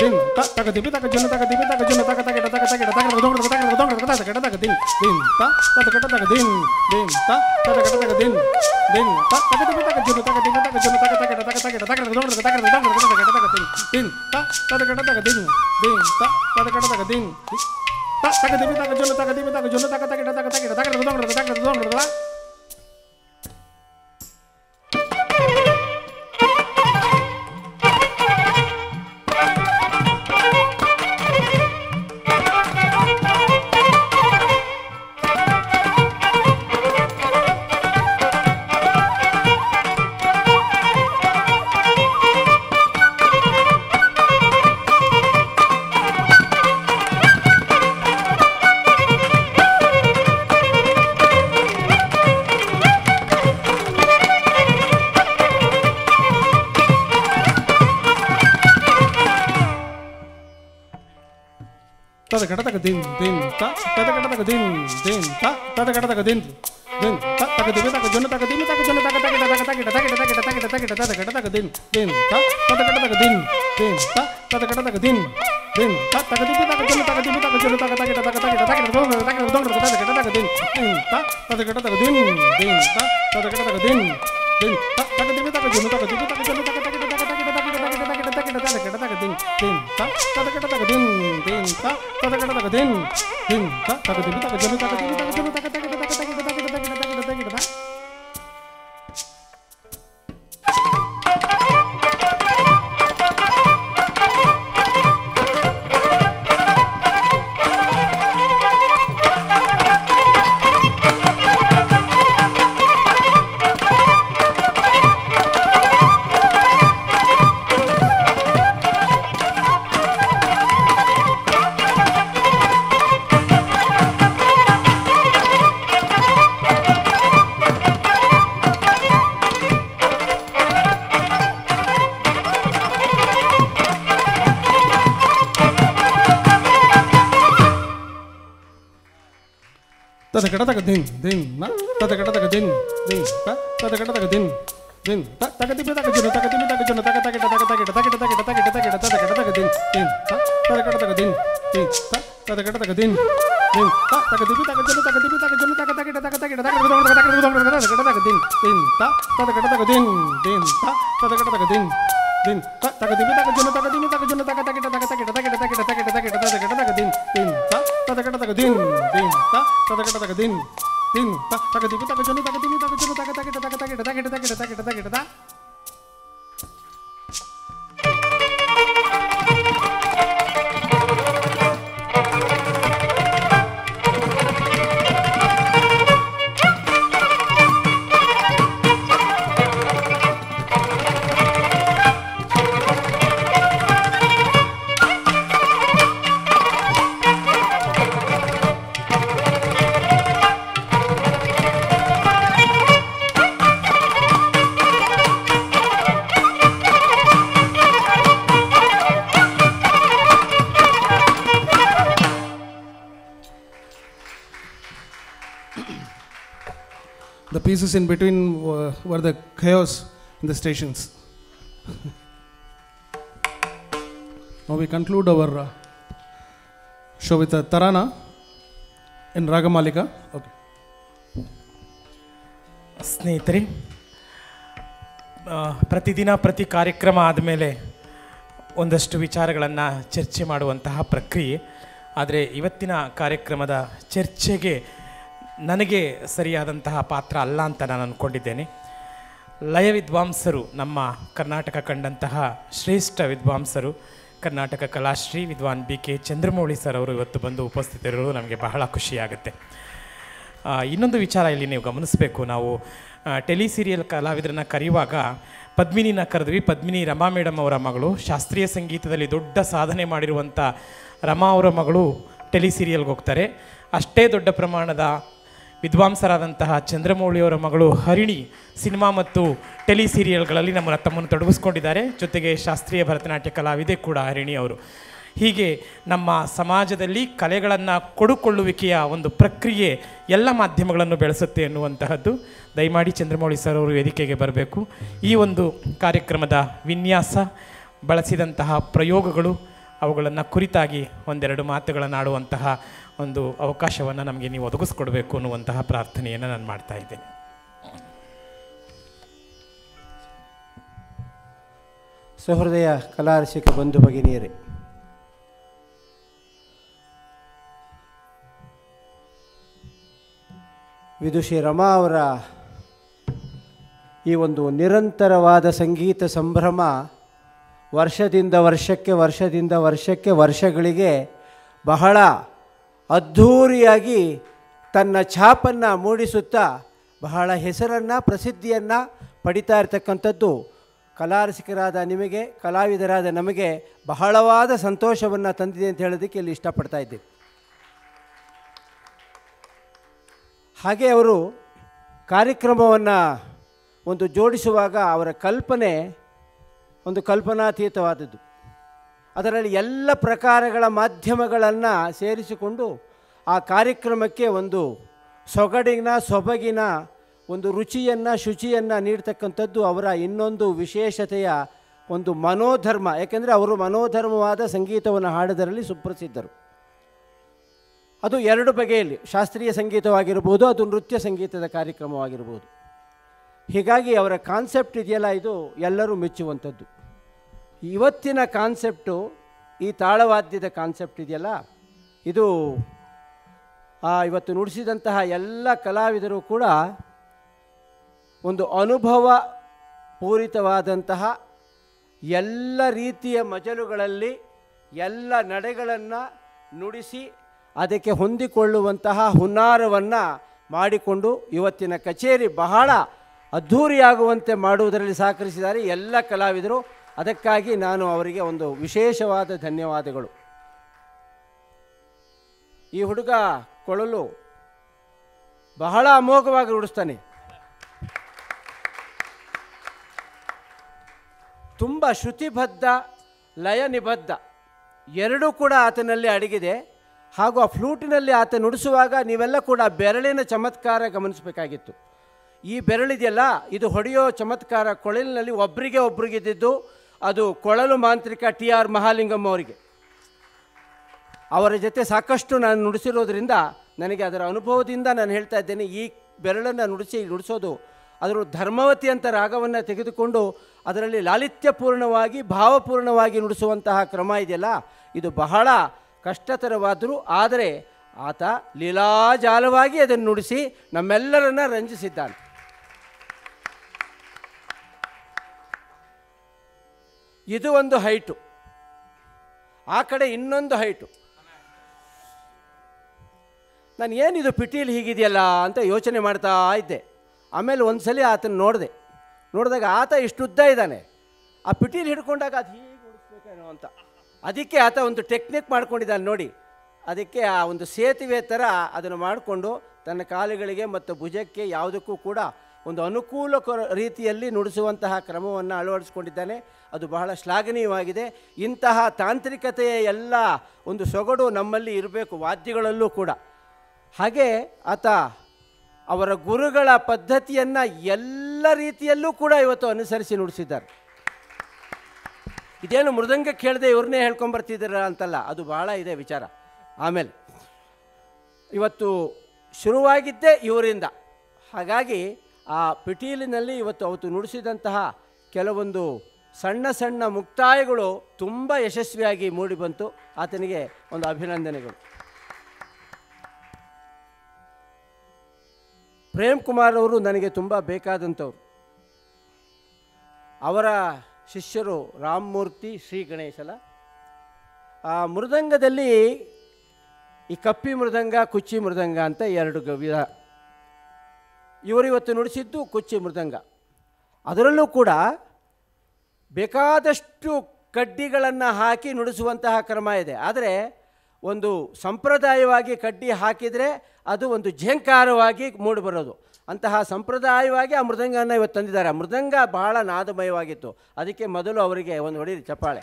B: ding tak tak tipi tak jona tak tipi tak jona tak tak tak tak tak tak dong dong tak dong tak tak tak tak ding ding tak tak tak tak ding ding tak tak tak tak ding ding tak tak tipi tak jona tak tipi tak jona tak tak tak tak tak dong dong tak tak tak tak ding ding tak tak tak tak ding ding tak tak tak tak ding tak tak tipi tak jona tak tipi tak jona tak tak tak tak tak dong dong tak dong dong din din ta ta ta ta din din ta ta ta ta din din ta ta din ta jona ta din ta jona ta ta ta ta ta ta ta ta ta ta ta din din ta ta ta ta din din ta ta ta ta din din ta ta ta ta jona ta din ta jona ta ta ta ta ta ta ta dong ta dong ta ta ta din din ta ta ta ta din din ta ta ta ta din din ta ta ta ta jona ta タカタカタカデンデンタカデブタカジャブタカジャブタカジャブ taka taka ding ding na tak taka tak ding ding pa tak taka tak ding ding ta taka tak taka tak taka tipe taka jono tak tak taka taka taka taka taka tak taka taka taka ding ding ta taka tak ding ding ta taka tak ding ding ta tak tak taka tak taka tipe taka tak taka tak taka taka taka tak taka tak taka ding ding ta taka tak ding ding ta taka tak ding ding ta taka tipe tak jono taka tipe টাকা টাকা দিন দিন টাকা দিব টাকা জন্য টাকা দিন টাকা জন্য pieces in between were, were the chaos in the stations. now we conclude our uh, show with a Tarana in Ragamalika. Okay.
A: ಸ್ನೇಹಿತರೆ ಪ್ರತಿದಿನ ಪ್ರತಿ ಕಾರ್ಯಕ್ರಮ ಆದಮೇಲೆ ಒಂದಷ್ಟು ವಿಚಾರಗಳನ್ನು ಚರ್ಚೆ ಮಾಡುವಂತಹ ಪ್ರಕ್ರಿಯೆ ಆದರೆ ಇವತ್ತಿನ ಕಾರ್ಯಕ್ರಮದ ಚರ್ಚೆಗೆ ನನಗೆ ಸರಿಯಾದಂತಹ ಪಾತ್ರ ಅಲ್ಲ ಅಂತ ನಾನು ಅಂದ್ಕೊಂಡಿದ್ದೇನೆ ಲಯ ವಿದ್ವಾಂಸರು, ನಮ್ಮ ಕರ್ನಾಟಕ ಕಂಡಂತಹ ಶ್ರೇಷ್ಠ ವಿದ್ವಾಂಸರು, ಕರ್ನಾಟಕ ಕಲಾಶ್ರೀ ವಿದ್ವಾನ್ ಬಿ ಕೆ ಚಂದ್ರಮೌಳಿ ಸರ್ ಅವರು ಇವತ್ತು ಬಂದು ಉಪಸ್ಥಿತರಿರೋದು ನಮಗೆ ಬಹಳ ಖುಷಿಯಾಗುತ್ತೆ. ಇನ್ನೊಂದು ವಿಚಾರ ಇಲ್ಲಿ ನೀವು ಗಮನಿಸಬೇಕು. ನಾವು ಟೆಲಿ ಸೀರಿಯಲ್ ಕಲಾವಿದರನ್ನ ಕರೆಯುವಾಗ ಪದ್ಮಿನಿನ ಕರೆದ್ವಿ. ಪದ್ಮಿನಿ ರಮಾ ಮೇಡಮ್ ಅವರ ಮಗಳು, ಶಾಸ್ತ್ರೀಯ ಸಂಗೀತದಲ್ಲಿ ದೊಡ್ಡ ಸಾಧನೆ ಮಾಡಿರುವಂಥ ರಮಾ ಅವರ ಮಗಳು ಟೆಲಿ ಸೀರಿಯಲ್ಗೆ ಹೋಗ್ತಾರೆ. ಅಷ್ಟೇ ದೊಡ್ಡ ಪ್ರಮಾಣದ ವಿದ್ವಾಂಸರಾದಂತಹ ಚಂದ್ರಮೌಳಿಯವರ ಮಗಳು ಹರಿಣಿ ಸಿನಿಮಾ ಮತ್ತು ಟೆಲಿ ಸೀರಿಯಲ್ಗಳಲ್ಲಿ ನಮ್ಮ ತಮ್ಮನ್ನು ತೊಡಗಿಸ್ಕೊಂಡಿದ್ದಾರೆ. ಜೊತೆಗೆ ಶಾಸ್ತ್ರೀಯ ಭರತನಾಟ್ಯ ಕಲಾವಿದೆ ಕೂಡ ಹರಿಣಿ ಅವರು. ಹೀಗೆ ನಮ್ಮ ಸಮಾಜದಲ್ಲಿ ಕಲೆಗಳನ್ನು ಕೊಡುಕೊಳ್ಳುವಿಕೆಯ ಒಂದು ಪ್ರಕ್ರಿಯೆ ಎಲ್ಲ ಮಾಧ್ಯಮಗಳನ್ನು ಬೆಳೆಸುತ್ತೆ ಎನ್ನುವಂತಹದ್ದು. ದಯಮಾಡಿ ಚಂದ್ರಮೌಳಿ ಸರ್ ಅವರು ವೇದಿಕೆಗೆ ಬರಬೇಕು. ಈ ಒಂದು ಕಾರ್ಯಕ್ರಮದ ವಿನ್ಯಾಸ, ಬಳಸಿದಂತಹ ಪ್ರಯೋಗಗಳು ಅವುಗಳನ್ನು ಕುರಿತಾಗಿ ಒಂದೆರಡು ಮಾತುಗಳನ್ನು ಆಡುವಂತಹ ಒಂದು ಅವಕಾಶವನ್ನು ನಮಗೆ ನೀವು ಒದಗಿಸ್ಕೊಡ್ಬೇಕು ಅನ್ನುವಂತಹ ಪ್ರಾರ್ಥನೆಯನ್ನು ನಾನು ಮಾಡ್ತಾ ಇದ್ದೇನೆ.
C: ಸಹೃದಯ ಕಲಾರಸಿಕ ಬಂಧು ಭಗಿನಿಯರೇ, ವಿದುಷಿ ರಮಾ ಅವರ ಈ ಒಂದು ನಿರಂತರವಾದ ಸಂಗೀತ ಸಂಭ್ರಮ ವರ್ಷದಿಂದ ವರ್ಷಕ್ಕೆ ವರ್ಷದಿಂದ ವರ್ಷಕ್ಕೆ ವರ್ಷಗಳಿಗೆ ಬಹಳ ಅದ್ಧೂರಿಯಾಗಿ ತನ್ನ ಛಾಪನ್ನು ಮೂಡಿಸುತ್ತಾ ಬಹಳ ಹೆಸರನ್ನು, ಪ್ರಸಿದ್ಧಿಯನ್ನು ಪಡಿತಾ ಇರತಕ್ಕಂಥದ್ದು ಕಲಾರಸಿಕರಾದ ನಿಮಗೆ, ಕಲಾವಿದರಾದ ನಮಗೆ ಬಹಳವಾದ ಸಂತೋಷವನ್ನು ತಂದಿದೆ ಅಂತ ಹೇಳೋದಕ್ಕೆ ಇಲ್ಲಿ ಇಷ್ಟಪಡ್ತಾ ಇದ್ದೀವಿ ಹಾಗೆ ಅವರು ಕಾರ್ಯಕ್ರಮವನ್ನು ಒಂದು ಜೋಡಿಸುವಾಗ ಅವರ ಕಲ್ಪನೆ ಒಂದು ಕಲ್ಪನಾತೀತವಾದದ್ದು. ಅದರಲ್ಲಿ ಎಲ್ಲ ಪ್ರಕಾರಗಳ ಮಾಧ್ಯಮಗಳನ್ನು ಸೇರಿಸಿಕೊಂಡು ಆ ಕಾರ್ಯಕ್ರಮಕ್ಕೆ ಒಂದು ಸೊಗಡಿನ, ಸೊಬಗಿನ, ಒಂದು ರುಚಿಯನ್ನು, ಶುಚಿಯನ್ನು ನೀಡ್ತಕ್ಕಂಥದ್ದು ಅವರ ಇನ್ನೊಂದು ವಿಶೇಷತೆಯ ಒಂದು ಮನೋಧರ್ಮ. ಯಾಕೆಂದರೆ ಅವರು ಮನೋಧರ್ಮವಾದ ಸಂಗೀತವನ್ನು ಹಾಡೋದರಲ್ಲಿ ಸುಪ್ರಸಿದ್ಧರು. ಅದು ಎರಡು ಬಗೆಯಲ್ಲಿ, ಶಾಸ್ತ್ರೀಯ ಸಂಗೀತವಾಗಿರ್ಬೋದು, ಅದು ನೃತ್ಯ ಸಂಗೀತದ ಕಾರ್ಯಕ್ರಮವಾಗಿರ್ಬೋದು. ಹೀಗಾಗಿ ಅವರ ಕಾನ್ಸೆಪ್ಟ್ ಇದೆಯಲ್ಲ, ಇದು ಎಲ್ಲರೂ ಮೆಚ್ಚುವಂಥದ್ದು. ಇವತ್ತಿನ ಕಾನ್ಸೆಪ್ಟು ಈ ತಾಳವಾದ್ಯದ ಕಾನ್ಸೆಪ್ಟ್ ಇದೆಯಲ್ಲ? ಇದು ಇವತ್ತು ನುಡಿಸಿದಂತಹ ಎಲ್ಲ ಕಲಾವಿದರು ಕೂಡ ಒಂದು ಅನುಭವ ಪೂರಿತವಾದಂತಹ ಎಲ್ಲ ರೀತಿಯ ಮಜಲುಗಳಲ್ಲಿ ಎಲ್ಲ ನಡೆಗಳನ್ನು ನುಡಿಸಿ ಅದಕ್ಕೆ ಹೊಂದಿಕೊಳ್ಳುವಂತಹ ಹುನ್ನಾರವನ್ನು ಮಾಡಿಕೊಂಡು ಇವತ್ತಿನ ಕಚೇರಿ ಬಹಳ ಅದ್ಧೂರಿಯಾಗುವಂತೆ ಮಾಡುವುದರಲ್ಲಿ ಸಹಕರಿಸಿದ್ದಾರೆ ಎಲ್ಲ ಕಲಾವಿದರು. ಅದಕ್ಕಾಗಿ ನಾನು ಅವರಿಗೆ ಒಂದು ವಿಶೇಷವಾದ ಧನ್ಯವಾದಗಳು. ಈ ಹುಡುಗ ಕೊಳಲು ಬಹಳ ಅಮೋಘವಾಗಿ ನುಡಿಸ್ತಾನೆ ತುಂಬ ಶ್ರುತಿಬದ್ಧ ಲಯ ನಿಬದ್ಧ ಎರಡೂ ಕೂಡ ಆತನಲ್ಲಿ ಅಡಗಿದೆ. ಹಾಗೂ ಆ ಫ್ಲೂಟಿನಲ್ಲಿ ಆತ ನುಡಿಸುವಾಗ ನೀವೆಲ್ಲ ಕೂಡ ಬೆರಳಿನ ಚಮತ್ಕಾರ ಗಮನಿಸಬೇಕಾಗಿತ್ತು. ಈ ಬೆರಳಿದೆಯಲ್ಲ, ಇದು ಹೊಡೆಯೋ ಚಮತ್ಕಾರ ಕೊಳಲಿನಲ್ಲಿ ಒಬ್ಬರಿಗೆ ಒಬ್ರಿಗಿದ್ದಿದ್ದು ಅದು ಕೊಳಲು ಮಾಂತ್ರಿಕ ಟಿ ಆರ್ ಮಹಾಲಿಂಗಮ್ಮ ಅವರಿಗೆ. ಅವರ ಜೊತೆ ಸಾಕಷ್ಟು ನಾನು ನುಡಿಸಿರೋದ್ರಿಂದ ನನಗೆ ಅದರ ಅನುಭವದಿಂದ ನಾನು ಹೇಳ್ತಾ ಇದ್ದೇನೆ, ಈ ಬೆರಳನ್ನು ನುಡಿಸಿ ನುಡಿಸೋದು, ಅದರ ಧರ್ಮವತಿ ಅಂತ ರಾಗವನ್ನು ತೆಗೆದುಕೊಂಡು ಅದರಲ್ಲಿ ಲಾಲಿತ್ಯಪೂರ್ಣವಾಗಿ, ಭಾವಪೂರ್ಣವಾಗಿ ನುಡಿಸುವಂತಹ ಕ್ರಮ ಇದೆಯಲ್ಲ, ಇದು ಬಹಳ ಕಷ್ಟತರವಾದರೂ ಆದರೆ ಆತ ಲೀಲಾಜಾಲವಾಗಿ ಅದನ್ನು ನುಡಿಸಿ ನಮ್ಮೆಲ್ಲರನ್ನ ರಂಜಿಸಿದ್ದಾನೆ. ಇದು ಒಂದು ಹೈಟು ಆ ಕಡೆ ಇನ್ನೊಂದು ಹೈಟು ನಾನು ಏನಿದು ಪಿಟೀಲಿ ಹೀಗಿದೆಯಲ್ಲ ಅಂತ ಯೋಚನೆ ಮಾಡ್ತಾ ಇದ್ದೆ. ಆಮೇಲೆ ಒಂದು ಸಲ ಆತನ ನೋಡಿದೆ. ನೋಡಿದಾಗ ಆತ ಇಷ್ಟು ಉದ್ದ ಇದ್ದಾನೆ. ಆ ಪಿಟೀಲಿ ಹಿಡ್ಕೊಂಡಾಗ ಅದು ಹೀಗೆ ಉಳಿಸ್ಬೇಕೇನೋ ಅಂತ. ಅದಕ್ಕೆ ಆತ ಒಂದು ಟೆಕ್ನಿಕ್ ಮಾಡ್ಕೊಂಡಿದ್ದಾನೆ ನೋಡಿ. ಅದಕ್ಕೆ ಆ ಒಂದು ಸೇತುವೆ ಥರ ಅದನ್ನು ಮಾಡಿಕೊಂಡು ತನ್ನ ಕಾಲುಗಳಿಗೆ ಮತ್ತು ಭುಜಕ್ಕೆ ಯಾವುದಕ್ಕೂ ಕೂಡ ಒಂದು ಅನುಕೂಲಕರ ರೀತಿಯಲ್ಲಿ ನುಡಿಸುವಂತಹ ಕ್ರಮವನ್ನು ಅಳವಡಿಸ್ಕೊಂಡಿದ್ದಾನೆ. ಅದು ಬಹಳ ಶ್ಲಾಘನೀಯವಾಗಿದೆ. ಇಂತಹ ತಾಂತ್ರಿಕತೆಯ ಎಲ್ಲ ಒಂದು ಸೊಗಡು ನಮ್ಮಲ್ಲಿ ಇರಬೇಕು ವಾದ್ಯಗಳಲ್ಲೂ ಕೂಡ. ಹಾಗೆ ಆತ ಅವರ ಗುರುಗಳ ಪದ್ಧತಿಯನ್ನು ಎಲ್ಲ ರೀತಿಯಲ್ಲೂ ಕೂಡ ಇವತ್ತು ಅನುಸರಿಸಿ ನುಡಿಸಿದ್ದಾರೆ. ಇದೇನು ಮೃದಂಗ ಕೇಳದೆ ಇವ್ರನ್ನೇ ಹೇಳ್ಕೊಂಬರ್ತಿದ್ದೀರ ಅಂತಲ್ಲ, ಅದು ಬಹಳ ಇದೆ ವಿಚಾರ. ಆಮೇಲೆ, ಇವತ್ತು ಶುರುವಾಗಿದ್ದೇ ಇವರಿಂದ. ಹಾಗಾಗಿ ಆ ಪಿಟೀಲಿನಲ್ಲಿ ಇವತ್ತು ಅವತ್ತು ನುಡಿಸಿದಂತಹ ಕೆಲವೊಂದು ಸಣ್ಣ ಸಣ್ಣ ಮುಕ್ತಾಯಗಳು ತುಂಬ ಯಶಸ್ವಿಯಾಗಿ ಮೂಡಿಬಂತು ಆತನಿಗೆ ಒಂದು ಅಭಿನಂದನೆಗಳು. ಪ್ರೇಮ್ ಕುಮಾರ್ ಅವರು ನನಗೆ ತುಂಬ ಬೇಕಾದಂಥವ್ರು. ಅವರ ಶಿಷ್ಯರು ರಾಮಮೂರ್ತಿ, ಶ್ರೀ ಗಣೇಶಲ ಆ ಮೃದಂಗದಲ್ಲಿ ಈ ಕಪ್ಪಿ ಮೃದಂಗ, ಕುಚ್ಚಿ ಮೃದಂಗ ಅಂತ ಎರಡು ವಿಧ ಇವರು ಇವತ್ತು ನುಡಿಸಿದ್ದು ಕೊಚ್ಚಿ ಮೃದಂಗ. ಅದರಲ್ಲೂ ಕೂಡ ಬೇಕಾದಷ್ಟು ಕಡ್ಡಿಗಳನ್ನು ಹಾಕಿ ನುಡಿಸುವಂತಹ ಕ್ರಮ ಇದೆ. ಆದರೆ ಒಂದು ಸಂಪ್ರದಾಯವಾಗಿ ಕಡ್ಡಿ ಹಾಕಿದರೆ ಅದು ಒಂದು ಝೇಂಕಾರವಾಗಿ ಮೂಡಿಬರೋದು ಅಂತಹ ಸಂಪ್ರದಾಯವಾಗಿ ಆ ಮೃದಂಗನ ಇವತ್ತು ತಂದಿದ್ದಾರೆ. ಆ ಮೃದಂಗ ಬಹಳ ನಾದಮಯವಾಗಿತ್ತು. ಅದಕ್ಕೆ ಮೊದಲು ಅವರಿಗೆ ಒಂದು ಹೊಡಿ ಚಪ್ಪಾಳೆ.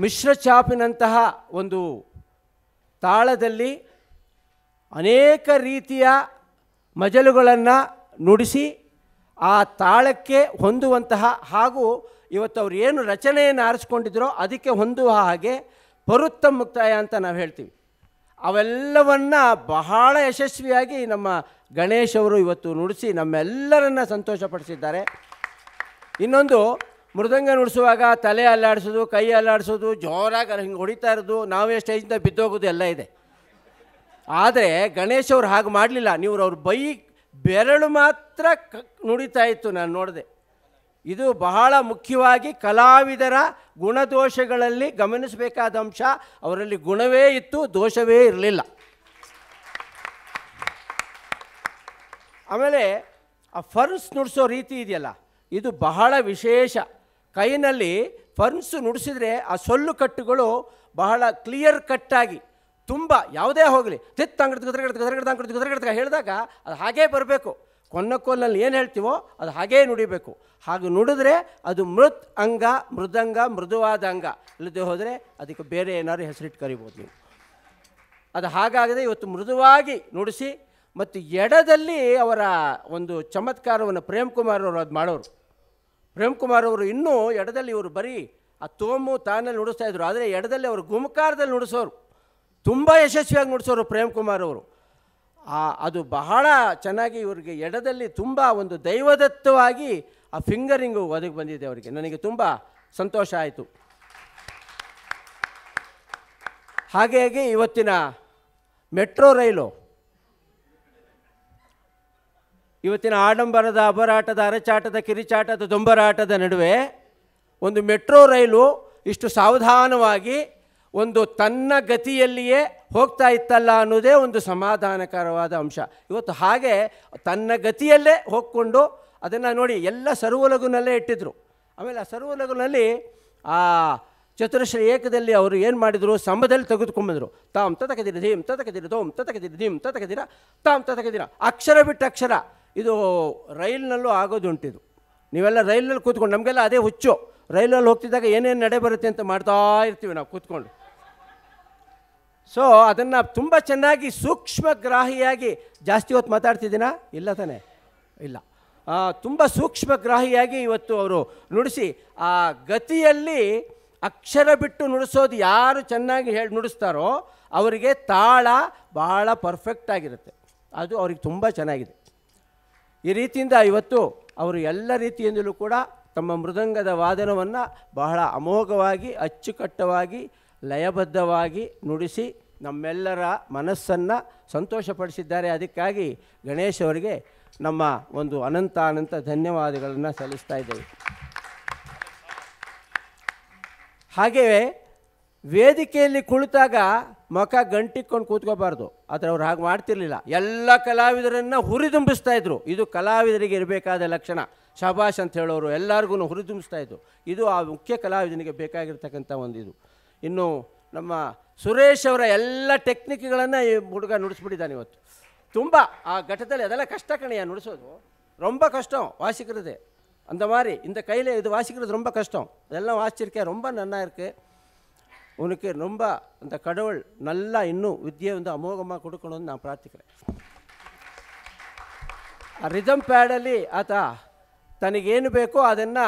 C: ಮಿಶ್ರ ಚಾಪಿನಂತಹ ಒಂದು ತಾಳದಲ್ಲಿ ಅನೇಕ ರೀತಿಯ ಮಜಲುಗಳನ್ನು ನುಡಿಸಿ ಆ ತಾಳಕ್ಕೆ ಹೊಂದುವಂತಹ ಹಾಗೂ ಇವತ್ತು ಅವ್ರು ಏನು ರಚನೆಯನ್ನು ಆರಿಸ್ಕೊಂಡಿದ್ರೋ ಅದಕ್ಕೆ ಹೊಂದುವ ಹಾಗೆ ಪರುತ್ತ ಮುಕ್ತಾಯ ಅಂತ ನಾವು ಹೇಳ್ತೀವಿ. ಅವೆಲ್ಲವನ್ನು ಬಹಳ ಯಶಸ್ವಿಯಾಗಿ ನಮ್ಮ ಗಣೇಶ್ ಅವರು ಇವತ್ತು ನುಡಿಸಿ ನಮ್ಮೆಲ್ಲರನ್ನ ಸಂತೋಷಪಡಿಸಿದ್ದಾರೆ. ಇನ್ನೊಂದು, ಮೃದಂಗ ನುಡಿಸುವಾಗ ತಲೆ ಅಲ್ಲಾಡಿಸೋದು, ಕೈ ಅಲ್ಲಾಡಿಸೋದು, ಜೋರಾಗಿ ಹಿಂಗೆ ಹೊಡಿತಾ ಇರೋದು, ನಾವೇ ಸ್ಟೇಜಿಂದ ಬಿದ್ದೋಗೋದು ಎಲ್ಲ ಇದೆ. ಆದರೆ ಗಣೇಶ್ ಅವ್ರು ಹಾಗೆ ಮಾಡಲಿಲ್ಲ. ನೀವು ಅವ್ರ ಬೈ ಬೆರಳು ಮಾತ್ರ ಕ, ನುಡಿತಾ ಇತ್ತು ನಾನು ನೋಡಿದೆ. ಇದು ಬಹಳ ಮುಖ್ಯವಾಗಿ ಕಲಾವಿದರ ಗುಣದೋಷಗಳಲ್ಲಿ ಗಮನಿಸಬೇಕಾದ ಅಂಶ. ಅವರಲ್ಲಿ ಗುಣವೇ ಇತ್ತು, ದೋಷವೇ ಇರಲಿಲ್ಲ. ಆಮೇಲೆ ಆ ಫರ್ನ್ಸ್ ನುಡಿಸೋ ರೀತಿ ಇದೆಯಲ್ಲ, ಇದು ಬಹಳ ವಿಶೇಷ. ಕೈನಲ್ಲಿ ಫರ್ನ್ಸ್ ನುಡಿಸಿದರೆ ಆ ಸೊಲ್ಲು ಕಟ್ಟುಗಳು ಬಹಳ ಕ್ಲಿಯರ್ ಕಟ್ಟಾಗಿ ತುಂಬ, ಯಾವುದೇ ಹೋಗಲಿ. ತಿತ್ ಅಂಗಡಿ ಗದ್ರಗಡ ಗದ್ರಗಡ ಅಂಗಡಿ ಗದ್ರಗಡ ಹೇಳಿದಾಗ ಅದು ಹಾಗೇ ಬರಬೇಕು. ಕೊನ್ನಕೋಲ್ನಲ್ಲಿ ಏನು ಹೇಳ್ತೀವೋ ಅದು ಹಾಗೇ ನುಡಿಬೇಕು. ಹಾಗೆ ನುಡಿದ್ರೆ ಅದು ಮೃತ್ ಅಂಗ, ಮೃದಂಗ, ಮೃದುವಾದ ಅಂಗ. ಇಲ್ಲದೆ ಹೋದರೆ ಅದಕ್ಕೆ ಬೇರೆ ಏನಾದ್ರು ಹೆಸರಿಟ್ಟು ಕರಿಬೋದು ನೀವು. ಅದು ಹಾಗಾಗದೆ ಇವತ್ತು ಮೃದುವಾಗಿ ನುಡಿಸಿ ಮತ್ತು ಎಡದಲ್ಲಿ ಅವರ ಒಂದು ಚಮತ್ಕಾರವನ್ನು ಪ್ರೇಮ್ ಕುಮಾರ್ ಅವರು ಅದು ಮಾಡೋರು. ಪ್ರೇಮ್ ಕುಮಾರ್ ಅವರು ಇನ್ನೂ ಎಡದಲ್ಲಿ ಇವರು ಬರೀ ಆ ತೋಮು ತಾನಲ್ಲಿ ನುಡಿಸ್ತಾ ಇದ್ರು. ಆದರೆ ಎಡದಲ್ಲಿ ಅವರು ಗುಮಕಾರದಲ್ಲಿ ನುಡಿಸೋರು. ತುಂಬ ಯಶಸ್ವಿಯಾಗಿ ನುಡಿಸೋರು ಪ್ರೇಮ್ ಕುಮಾರ್ ಅವರು. ಆ, ಅದು ಬಹಳ ಚೆನ್ನಾಗಿ ಇವರಿಗೆ ಎಡದಲ್ಲಿ ತುಂಬ ಒಂದು ದೈವದತ್ತವಾಗಿ ಆ ಫಿಂಗರಿಂಗು ಒದಗಿ ಬಂದಿದೆ ಅವರಿಗೆ. ನನಗೆ ತುಂಬ ಸಂತೋಷ ಆಯಿತು. ಹಾಗಾಗಿ ಇವತ್ತಿನ ಮೆಟ್ರೋ ರೈಲು. ಇವತ್ತಿನ ಆಡಂಬರದ ಅಬರಾಟದ ಅರಚಾಟದ ಕಿರಿಚಾಟದ ದೊಂಬರಾಟದ ನಡುವೆ ಒಂದು ಮೆಟ್ರೋ ರೈಲು ಇಷ್ಟು ಸಾವಧಾನವಾಗಿ ಒಂದು ತನ್ನ ಗತಿಯಲ್ಲಿಯೇ ಹೋಗ್ತಾ ಇತ್ತಲ್ಲ ಅನ್ನೋದೇ ಒಂದು ಸಮಾಧಾನಕರವಾದ ಅಂಶ. ಇವತ್ತು ಹಾಗೆ ತನ್ನ ಗತಿಯಲ್ಲೇ ಹೋಗ್ಕೊಂಡು ಅದನ್ನು ನೋಡಿ ಎಲ್ಲ ಸರ್ವಲಗುನಲ್ಲೇ ಇಟ್ಟಿದ್ರು. ಆಮೇಲೆ ಆ ಸರ್ವಲಗುನಲ್ಲಿ ಆ ಚತುರಶ್ರೀ ಏಕದಲ್ಲಿ ಅವರು ಏನು ಮಾಡಿದರು? ಸಂಭದಲ್ಲಿ ತೆಗೆದುಕೊಂಬಂದರು. ತಾಮ್ ತತಕದಿರ ಧೀಮ್ ತತಕದಿರ ಧೋಮ್ ತತಕದಿರ ಧೀಮ್ ತತಕದಿರ ತಾಮ್ ತತಕದಿರ. ಅಕ್ಷರ ಬಿಟ್ಟ ಅಕ್ಷರ. ಇದು ರೈಲ್ನಲ್ಲೂ ಆಗೋದುಂಟಿದು. ನೀವೆಲ್ಲ ರೈಲ್ನಲ್ಲಿ ಕೂತ್ಕೊಂಡು ನಮಗೆಲ್ಲ ಅದೇ ಹುಚ್ಚು. ರೈಲಲ್ಲಿ ಹೋಗ್ತಿದ್ದಾಗ ಏನೇನು ನಡೆ ಬರುತ್ತೆ ಅಂತ ಮಾಡ್ತಾ ಇರ್ತೀವಿ ನಾವು ಕೂತ್ಕೊಂಡು. ಸೊ ಅದನ್ನು ತುಂಬ ಚೆನ್ನಾಗಿ ಸೂಕ್ಷ್ಮಗ್ರಾಹಿಯಾಗಿ ಜಾಸ್ತಿ ಹೊತ್ತು ಮಾತಾಡ್ತಿದ್ದೀನಾ? ಇಲ್ಲ ತಾನೆ. ಇಲ್ಲ. ತುಂಬ ಸೂಕ್ಷ್ಮಗ್ರಾಹಿಯಾಗಿ ಇವತ್ತು ಅವರು ನುಡಿಸಿ, ಆ ಗತಿಯಲ್ಲಿ ಅಕ್ಷರ ಬಿಟ್ಟು ನುಡಿಸೋದು ಯಾರು ಚೆನ್ನಾಗಿ ಹೇಳಿ ನುಡಿಸ್ತಾರೋ ಅವರಿಗೆ ತಾಳ ಭಾಳ ಪರ್ಫೆಕ್ಟ್ ಆಗಿರುತ್ತೆ. ಅದು ಅವ್ರಿಗೆ ತುಂಬ ಚೆನ್ನಾಗಿದೆ. ಈ ರೀತಿಯಿಂದ ಇವತ್ತು ಅವರು ಎಲ್ಲ ರೀತಿಯಿಂದಲೂ ಕೂಡ ತಮ್ಮ ಮೃದಂಗದ ವಾದನವನ್ನು ಬಹಳ ಅಮೋಘವಾಗಿ, ಅಚ್ಚುಕಟ್ಟವಾಗಿ, ಲಯಬದ್ಧವಾಗಿ ನುಡಿಸಿ ನಮ್ಮೆಲ್ಲರ ಮನಸ್ಸನ್ನು ಸಂತೋಷಪಡಿಸಿದ್ದಾರೆ. ಅದಕ್ಕಾಗಿ ಗಣೇಶ್ ಅವರಿಗೆ ನಮ್ಮ ಒಂದು ಅನಂತ ಅನಂತ ಧನ್ಯವಾದಗಳನ್ನು ಸಲ್ಲಿಸ್ತಾ ಇದ್ದೇವೆ. ಹಾಗೆಯೇ ವೇದಿಕೆಯಲ್ಲಿ ಕುಳಿತಾಗ ಮುಖ ಗಂಟಿಕ್ಕೊಂಡು ಕೂತ್ಕೋಬಾರ್ದು. ಆದರೆ ಅವ್ರು ಹಾಗೆ ಮಾಡ್ತಿರ್ಲಿಲ್ಲ. ಎಲ್ಲ ಕಲಾವಿದರನ್ನು ಹುರಿದುಂಬಿಸ್ತಾ ಇದ್ರು. ಇದು ಕಲಾವಿದರಿಗೆ ಇರಬೇಕಾದ ಲಕ್ಷಣ. ಶಬಾಷ್ ಅಂತ ಹೇಳೋರು ಎಲ್ಲರಿಗೂ ಹುರಿದುಂಬಿಸ್ತಾ ಇದ್ರು. ಇದು ಆ ಮುಖ್ಯ ಕಲಾವಿದನಿಗೆ ಬೇಕಾಗಿರ್ತಕ್ಕಂಥ ಒಂದು ಇದು ಇನ್ನು ನಮ್ಮ ಸುರೇಶ್ ಅವರ ಎಲ್ಲ ಟೆಕ್ನಿಕ್ಗಳನ್ನು ಈ ಹುಡುಗ ನುಡಿಸ್ಬಿಟ್ಟಿದ್ದಾನೆ ಇವತ್ತು. ತುಂಬ, ಆ ಘಟದಲ್ಲಿ ಅದೆಲ್ಲ ಕಷ್ಟ ಕಣೆಯ ನುಡಿಸೋದು ರೊಂಬ ಕಷ್ಟ, ವಾಸಿಕರದೇ. ಅಂತ ಮಾರಿ ಇಂಥ இந்த ಇದು இது ರೊಂಬ ரொம்ப ಕಷ್ಟ அதெல்லாம் ರೊಂಬ ரொம்ப ಇರ್ಕೆ ಅವನಿಗೆ ರೊಂಬ ரொம்ப அந்த ನಲ್ಲ ಇನ್ನೂ ವಿದ್ಯೆ ಒಂದು ಅಮೋಘಮ ಅಮೋಘமாக ಅಂತ ನಾನು ಪ್ರಾರ್ಥಿಕರೆ. ಆ ರಿದಮ್ ಪ್ಯಾಡಲ್ಲಿ ಆತ ತನಗೇನು ಬೇಕೋ ಅದನ್ನು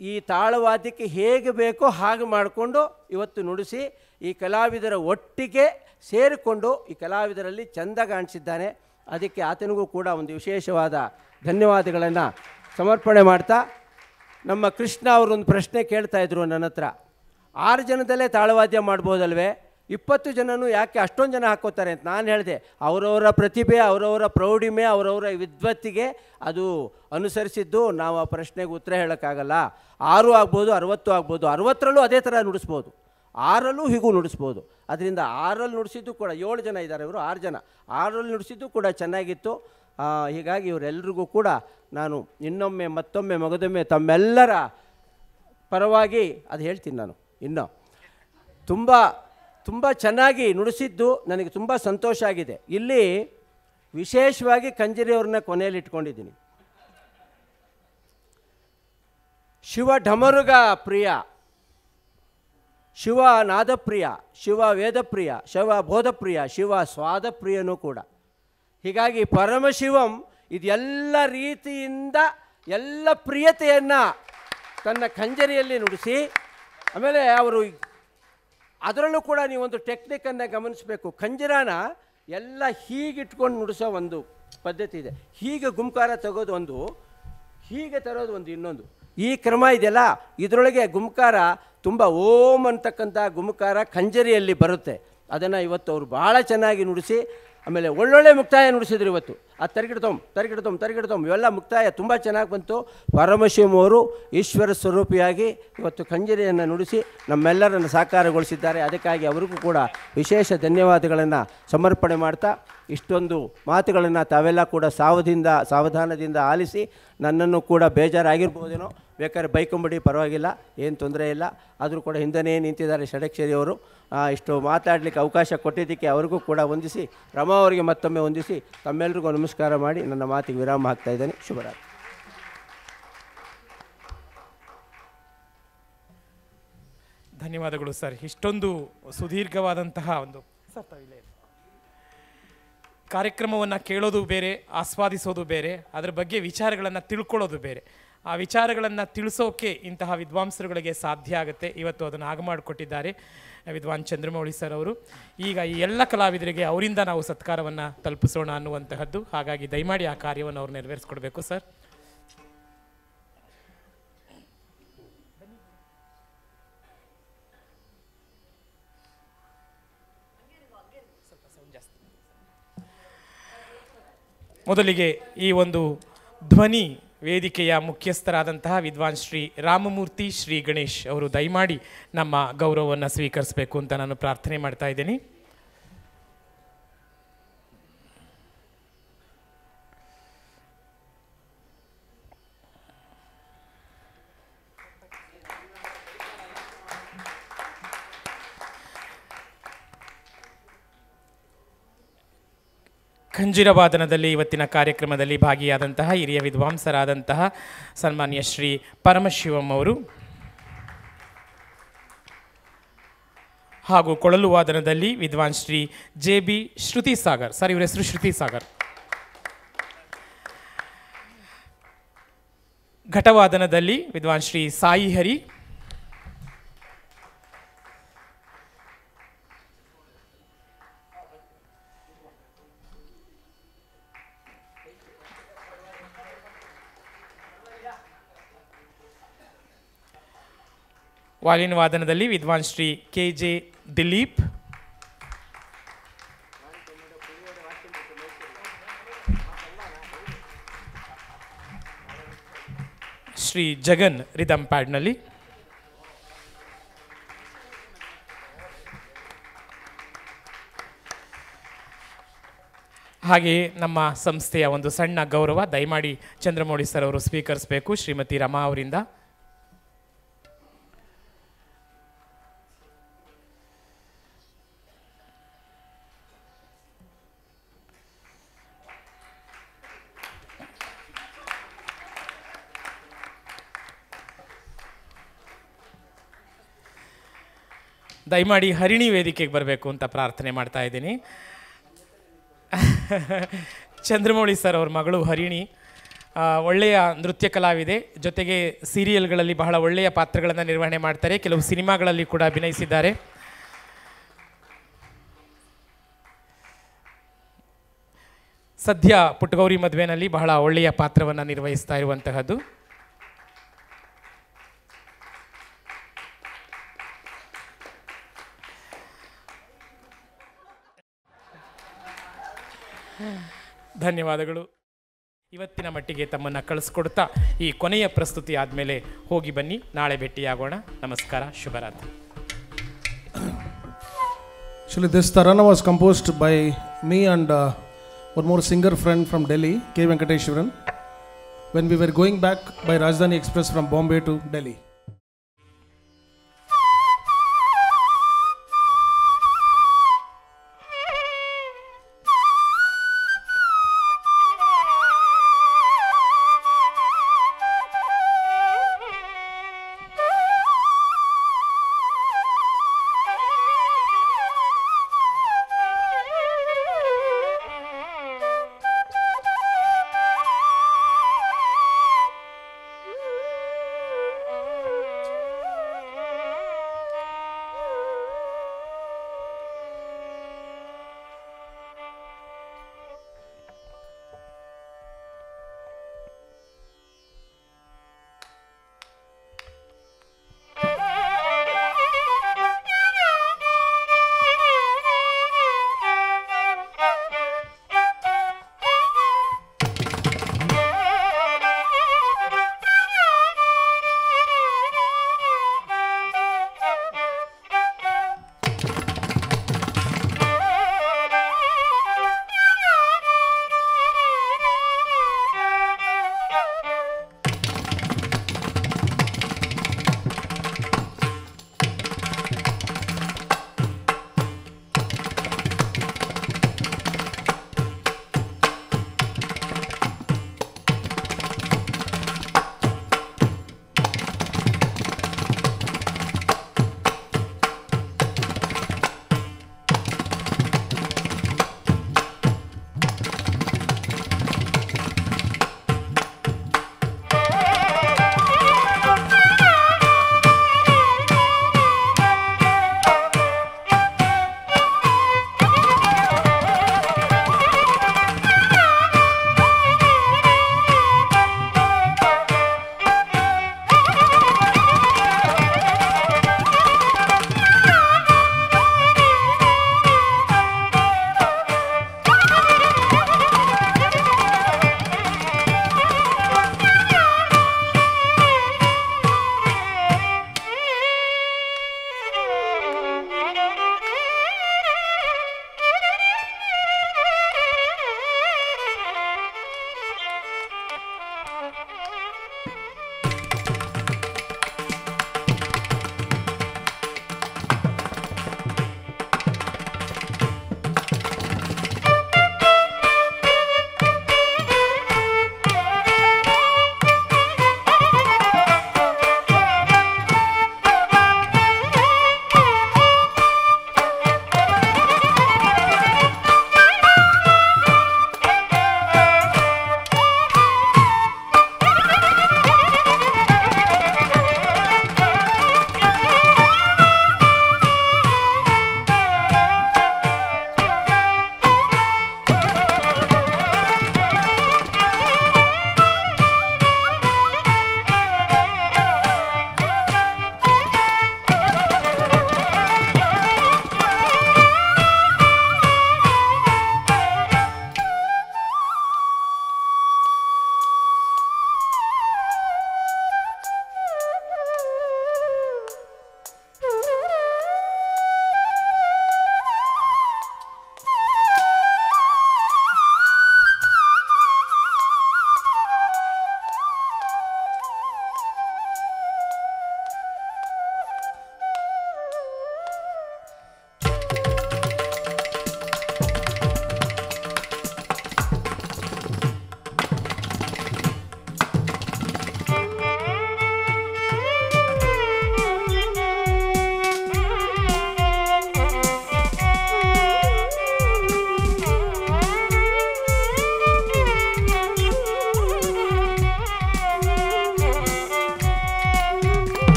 C: ಈ ತಾಳವಾದ್ಯಕ್ಕೆ ಹೇಗೆ ಬೇಕೋ ಹಾಗೆ ಮಾಡಿಕೊಂಡು ಇವತ್ತು ನುಡಿಸಿ ಈ ಕಲಾವಿದರ ಒಟ್ಟಿಗೆ ಸೇರಿಕೊಂಡು ಈ ಕಲಾವಿದರಲ್ಲಿ ಚೆಂದ ಕಾಣಿಸಿದ್ದಾನೆ. ಅದಕ್ಕೆ ಆತನಿಗೂ ಕೂಡ ಒಂದು ವಿಶೇಷವಾದ ಧನ್ಯವಾದಗಳನ್ನು ಸಮರ್ಪಣೆ ಮಾಡ್ತಾ, ನಮ್ಮ ಕೃಷ್ಣ ಅವರೊಂದು ಪ್ರಶ್ನೆ ಕೇಳ್ತಾ ಇದ್ರು ನನ್ನ ಹತ್ರ. ಆರು ಜನದಲ್ಲೇ ತಾಳವಾದ್ಯ ಮಾಡ್ಬೋದಲ್ವೇ? ಇಪ್ಪತ್ತು ಜನನು ಯಾಕೆ ಅಷ್ಟೊಂದು ಜನ ಹಾಕೋತಾರೆ ಅಂತ ನಾನು ಹೇಳಿದೆ. ಅವರವರ ಪ್ರತಿಭೆ, ಅವರವರ ಪ್ರೌಢಿಮೆ, ಅವರವರ ವಿದ್ವತ್ತಿಗೆ ಅದು ಅನುಸರಿಸಿದ್ದು ನಾವು ಆ ಪ್ರಶ್ನೆಗೆ ಉತ್ತರ ಹೇಳೋಕ್ಕಾಗಲ್ಲ. ಆರು ಆಗ್ಬೋದು, ಅರವತ್ತು ಆಗ್ಬೋದು, ಅರವತ್ತರಲ್ಲೂ ಅದೇ ಥರ ನುಡಿಸ್ಬೋದು. ಆರಲ್ಲೂ ಹೀಗೂ ನುಡಿಸ್ಬೋದು. ಅದರಿಂದ ಆರಲ್ಲಿ ನುಡಿಸಿದ್ದು ಕೂಡ ಏಳು ಜನ ಇದ್ದಾರೆ ಇವರು, ಆರು ಜನ. ಆರಲ್ಲಿ ನುಡಿಸಿದ್ದು ಕೂಡ ಚೆನ್ನಾಗಿತ್ತು. ಹೀಗಾಗಿ ಇವರೆಲ್ಲರಿಗೂ ಕೂಡ ನಾನು ಇನ್ನೊಮ್ಮೆ ಮತ್ತೊಮ್ಮೆ ಮಗದೊಮ್ಮೆ ತಮ್ಮೆಲ್ಲರ ಪರವಾಗಿ ಅದು ಹೇಳ್ತೀನಿ ನಾನು ಇನ್ನು. ತುಂಬ ತುಂಬ ಚೆನ್ನಾಗಿ ನುಡಿಸಿದ್ದು ನನಗೆ ತುಂಬ ಸಂತೋಷ ಆಗಿದೆ. ಇಲ್ಲಿ ವಿಶೇಷವಾಗಿ ಕಂಜರಿಯವ್ರನ್ನ ಕೊನೆಯಲ್ಲಿ ಇಟ್ಕೊಂಡಿದ್ದೀನಿ. ಶಿವ ಢಮರುಗ ಪ್ರಿಯ. ಶಿವ ನಾದಪ್ರಿಯ, ಶಿವ ವೇದಪ್ರಿಯ, ಶಿವ ಬೋಧಪ್ರಿಯ, ಶಿವ ಸ್ವಾದಪ್ರಿಯನೂ ಕೂಡ. ಹೀಗಾಗಿ ಪರಮಶಿವಂ ಇದೆಲ್ಲ ರೀತಿಯಿಂದ ಎಲ್ಲ ಪ್ರಿಯತೆಯನ್ನು ತನ್ನ ಕಂಜರಿಯಲ್ಲಿ ನುಡಿಸಿ, ಆಮೇಲೆ ಅವರು ಅದರಲ್ಲೂ ಕೂಡ ನೀವೊಂದು ಟೆಕ್ನಿಕನ್ನು ಗಮನಿಸಬೇಕು. ಕಂಜರಾನ ಎಲ್ಲ ಹೀಗಿಟ್ಕೊಂಡು ನುಡಿಸೋ ಒಂದು ಪದ್ಧತಿ ಇದೆ. ಹೀಗೆ ಗುಮ್ಕಾರ ತೆಗೋದು ಒಂದು, ಹೀಗೆ ತರೋದು ಒಂದು ಇನ್ನೊಂದು. ಈ ಕ್ರಮ ಇದೆಯಲ್ಲ? ಇದರೊಳಗೆ ಗುಮ್ಕಾರ ತುಂಬ ಓಂ ಅಂತಕ್ಕಂಥ ಗುಮಕಾರ ಕಂಜರಿಯಲ್ಲಿ ಬರುತ್ತೆ. ಅದನ್ನು ಇವತ್ತು ಅವರು ಭಾಳ ಚೆನ್ನಾಗಿ ನುಡಿಸಿ, ಆಮೇಲೆ ಒಳ್ಳೊಳ್ಳೆ ಮುಕ್ತಾಯ ನುಡಿಸಿದ್ರು ಇವತ್ತು. ಆ ತರಿಗಿಡ್ತೊಮ್ ತರಿಗಿಡ್ತೊಮ್ ತರಿಗಿಡ್ತೊಮ್. ಇವೆಲ್ಲ ಮುಕ್ತಾಯ. ತುಂಬ ಚೆನ್ನಾಗಿ ಬಂತು. ಪರಮಶಿವಂ ಅವರು ಈಶ್ವರ ಸ್ವರೂಪಿಯಾಗಿ ಇವತ್ತು ಕಂಜರಿಯನ್ನು ನುಡಿಸಿ ನಮ್ಮೆಲ್ಲರನ್ನು ಸಾಕಾರಗೊಳಿಸಿದ್ದಾರೆ. ಅದಕ್ಕಾಗಿ ಅವರಿಗೂ ಕೂಡ ವಿಶೇಷ ಧನ್ಯವಾದಗಳನ್ನು ಸಮರ್ಪಣೆ ಮಾಡ್ತಾ ಇಷ್ಟೊಂದು ಮಾತುಗಳನ್ನು ತಾವೆಲ್ಲ ಕೂಡ ಸಾವದಿಂದ ಸಾವಧಾನದಿಂದ ಆಲಿಸಿ ನನ್ನನ್ನು ಕೂಡ ಬೇಜಾರಾಗಿರ್ಬೋದೇನೋ. ಬೇಕಾದ್ರೆ ಬೈಕೊಂಬಿಡಿ ಪರವಾಗಿಲ್ಲ. ಏನು ತೊಂದರೆ ಇಲ್ಲ. ಆದರೂ ಕೂಡ ಹಿಂದನೇ ನಿಂತಿದ್ದಾರೆ ಷಡಕ್ಷರಿ ಅವರು. ಆ, ಇಷ್ಟು ಮಾತಾಡಲಿಕ್ಕೆ ಅವಕಾಶ ಕೊಟ್ಟಿದ್ದಕ್ಕೆ ಅವರಿಗೂ ಕೂಡ ವಂದಿಸಿ ರಮಾ ಅವರಿಗೆ ಮತ್ತೊಮ್ಮೆ ವಂದಿಸಿ ತಮ್ಮೆಲ್ಲರಿಗೂ ನಮಸ್ಕಾರ. ಮಾಡಿ ನನ್ನ ಮಾತಿಗೆ ವಿರಾಮ ಹಾಕ್ತಾ ಇದ್ದೇನೆ. ಶುಭರಾತ್ರಿ.
A: ಧನ್ಯವಾದಗಳು ಸರ್. ಇಷ್ಟೊಂದು ಸುದೀರ್ಘವಾದಂತಹ ಒಂದು ಸರ್ ಕಾರ್ಯಕ್ರಮವನ್ನು ಕೇಳೋದು ಬೇರೆ, ಆಸ್ವಾದಿಸೋದು ಬೇರೆ, ಅದರ ಬಗ್ಗೆ ವಿಚಾರಗಳನ್ನು ತಿಳ್ಕೊಳ್ಳೋದು ಬೇರೆ. ಆ ವಿಚಾರಗಳನ್ನು ತಿಳಿಸೋಕೆ ಇಂತಹ ವಿದ್ವಾಂಸರುಗಳಿಗೆ ಸಾಧ್ಯ ಆಗುತ್ತೆ. ಇವತ್ತು ಅದನ್ನು ಆಗ ಮಾಡಿಕೊಟ್ಟಿದ್ದಾರೆ ವಿದ್ವಾನ್ ಚಂದ್ರಮೌಳಿ ಸರ್ ಅವರು. ಈಗ ಈ ಎಲ್ಲ ಕಲಾವಿದರಿಗೆ ಅವರಿಂದ ನಾವು ಸತ್ಕಾರವನ್ನು ತಲುಪಿಸೋಣ ಅನ್ನುವಂತಹದ್ದು. ಹಾಗಾಗಿ ದಯಮಾಡಿ ಆ ಕಾರ್ಯವನ್ನು ಅವ್ರು ನೆರವೇರಿಸ್ಕೊಡ್ಬೇಕು ಸರ್. ಮೊದಲಿಗೆ ಈ ಒಂದು ಧ್ವನಿ ವೇದಿಕೆಯ ಮುಖ್ಯಸ್ಥರಾದಂತಹ ವಿದ್ವಾನ್ ಶ್ರೀ ರಾಮಮೂರ್ತಿ ಶ್ರೀ ಗಣೇಶ್ ಅವರು ದಯಮಾಡಿ ನಮ್ಮ ಗೌರವವನ್ನು ಸ್ವೀಕರಿಸಬೇಕು ಅಂತ ನಾನು ಪ್ರಾರ್ಥನೆ ಮಾಡ್ತಾ ಇದ್ದೀನಿ. ಖಂಜಿರವಾದನದಲ್ಲಿ ಇವತ್ತಿನ ಕಾರ್ಯಕ್ರಮದಲ್ಲಿ ಭಾಗಿಯಾದಂತಹ ಹಿರಿಯ ವಿದ್ವಾಂಸರಾದಂತಹ ಸನ್ಮಾನ್ಯ ಶ್ರೀ ಪರಮಶಿವಂ ಅವರು. ಹಾಗೂ ಕೊಳಲು ವಾದನದಲ್ಲಿ ವಿದ್ವಾನ್ Shri J B Shruti Sagar sir, ಇವರ ಹೆಸರು ಶ್ರುತಿ ಸಾಗರ್ ಘಟವಾದನದಲ್ಲಿ ವಿದ್ವಾನ್ ಶ್ರೀ ಸಾಯಿ ಹರಿ ವಾಲಿನ ವಾದನದಲ್ಲಿ ವಿದ್ವಾನ್ Shri K J Dileep. Shri Jagan rhythm ಪ್ಯಾಡ್ನಲ್ಲಿ. ಹಾಗೆಯೇ ನಮ್ಮ ಸಂಸ್ಥೆಯ ಒಂದು ಸಣ್ಣ ಗೌರವ ದಯಮಾಡಿ ಚಂದ್ರಮೌಳಿ ಸರ್ ಅವರು ಸ್ವೀಕರಿಸಬೇಕು ಶ್ರೀಮತಿ ರಮಾ ಅವರಿಂದ. ದಯಮಾಡಿ ಹರಿಣಿ ವೇದಿಕೆಗೆ ಬರಬೇಕು ಅಂತ ಪ್ರಾರ್ಥನೆ ಮಾಡ್ತಾ ಇದ್ದೀನಿ. ಚಂದ್ರಮೌಳಿ ಸರ್ ಅವ್ರ ಮಗಳು ಹರಿಣಿ ಒಳ್ಳೆಯ ನೃತ್ಯ ಕಲಾವಿದೆ. ಜೊತೆಗೆ ಸೀರಿಯಲ್ಗಳಲ್ಲಿ ಬಹಳ ಒಳ್ಳೆಯ ಪಾತ್ರಗಳನ್ನು ನಿರ್ವಹಣೆ ಮಾಡ್ತಾರೆ. ಕೆಲವು ಸಿನಿಮಾಗಳಲ್ಲಿ ಕೂಡ ಅಭಿನಯಿಸಿದ್ದಾರೆ. ಸದ್ಯ ಪುಟ್ಟಗೌರಿ ಮದುವೆನಲ್ಲಿ ಬಹಳ ಒಳ್ಳೆಯ ಪಾತ್ರವನ್ನು ನಿರ್ವಹಿಸ್ತಾ ಇರುವಂತಹದ್ದು. ಧನ್ಯವಾದಗಳು. ಇವತ್ತಿನ ಮಟ್ಟಿಗೆ ತಮ್ಮನ್ನು ಕಳಿಸ್ಕೊಡ್ತಾ ಈ ಕೊನೆಯ ಪ್ರಸ್ತುತಿ ಆದಮೇಲೆ ಹೋಗಿ ಬನ್ನಿ. ನಾಳೆ ಭೇಟಿಯಾಗೋಣ. ನಮಸ್ಕಾರ. ಶುಭರಾತ್ರಿ.
B: Actually this tarana was composed by me and one more singer friend from Delhi K Venkateshwaran when we were going back by Rajdhani express from Bombay to Delhi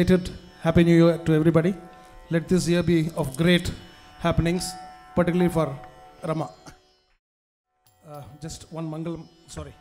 B: belated Happy New Year to everybody. Let this year be of great happenings, particularly for Rama. Uh, just one Mangalam, sorry.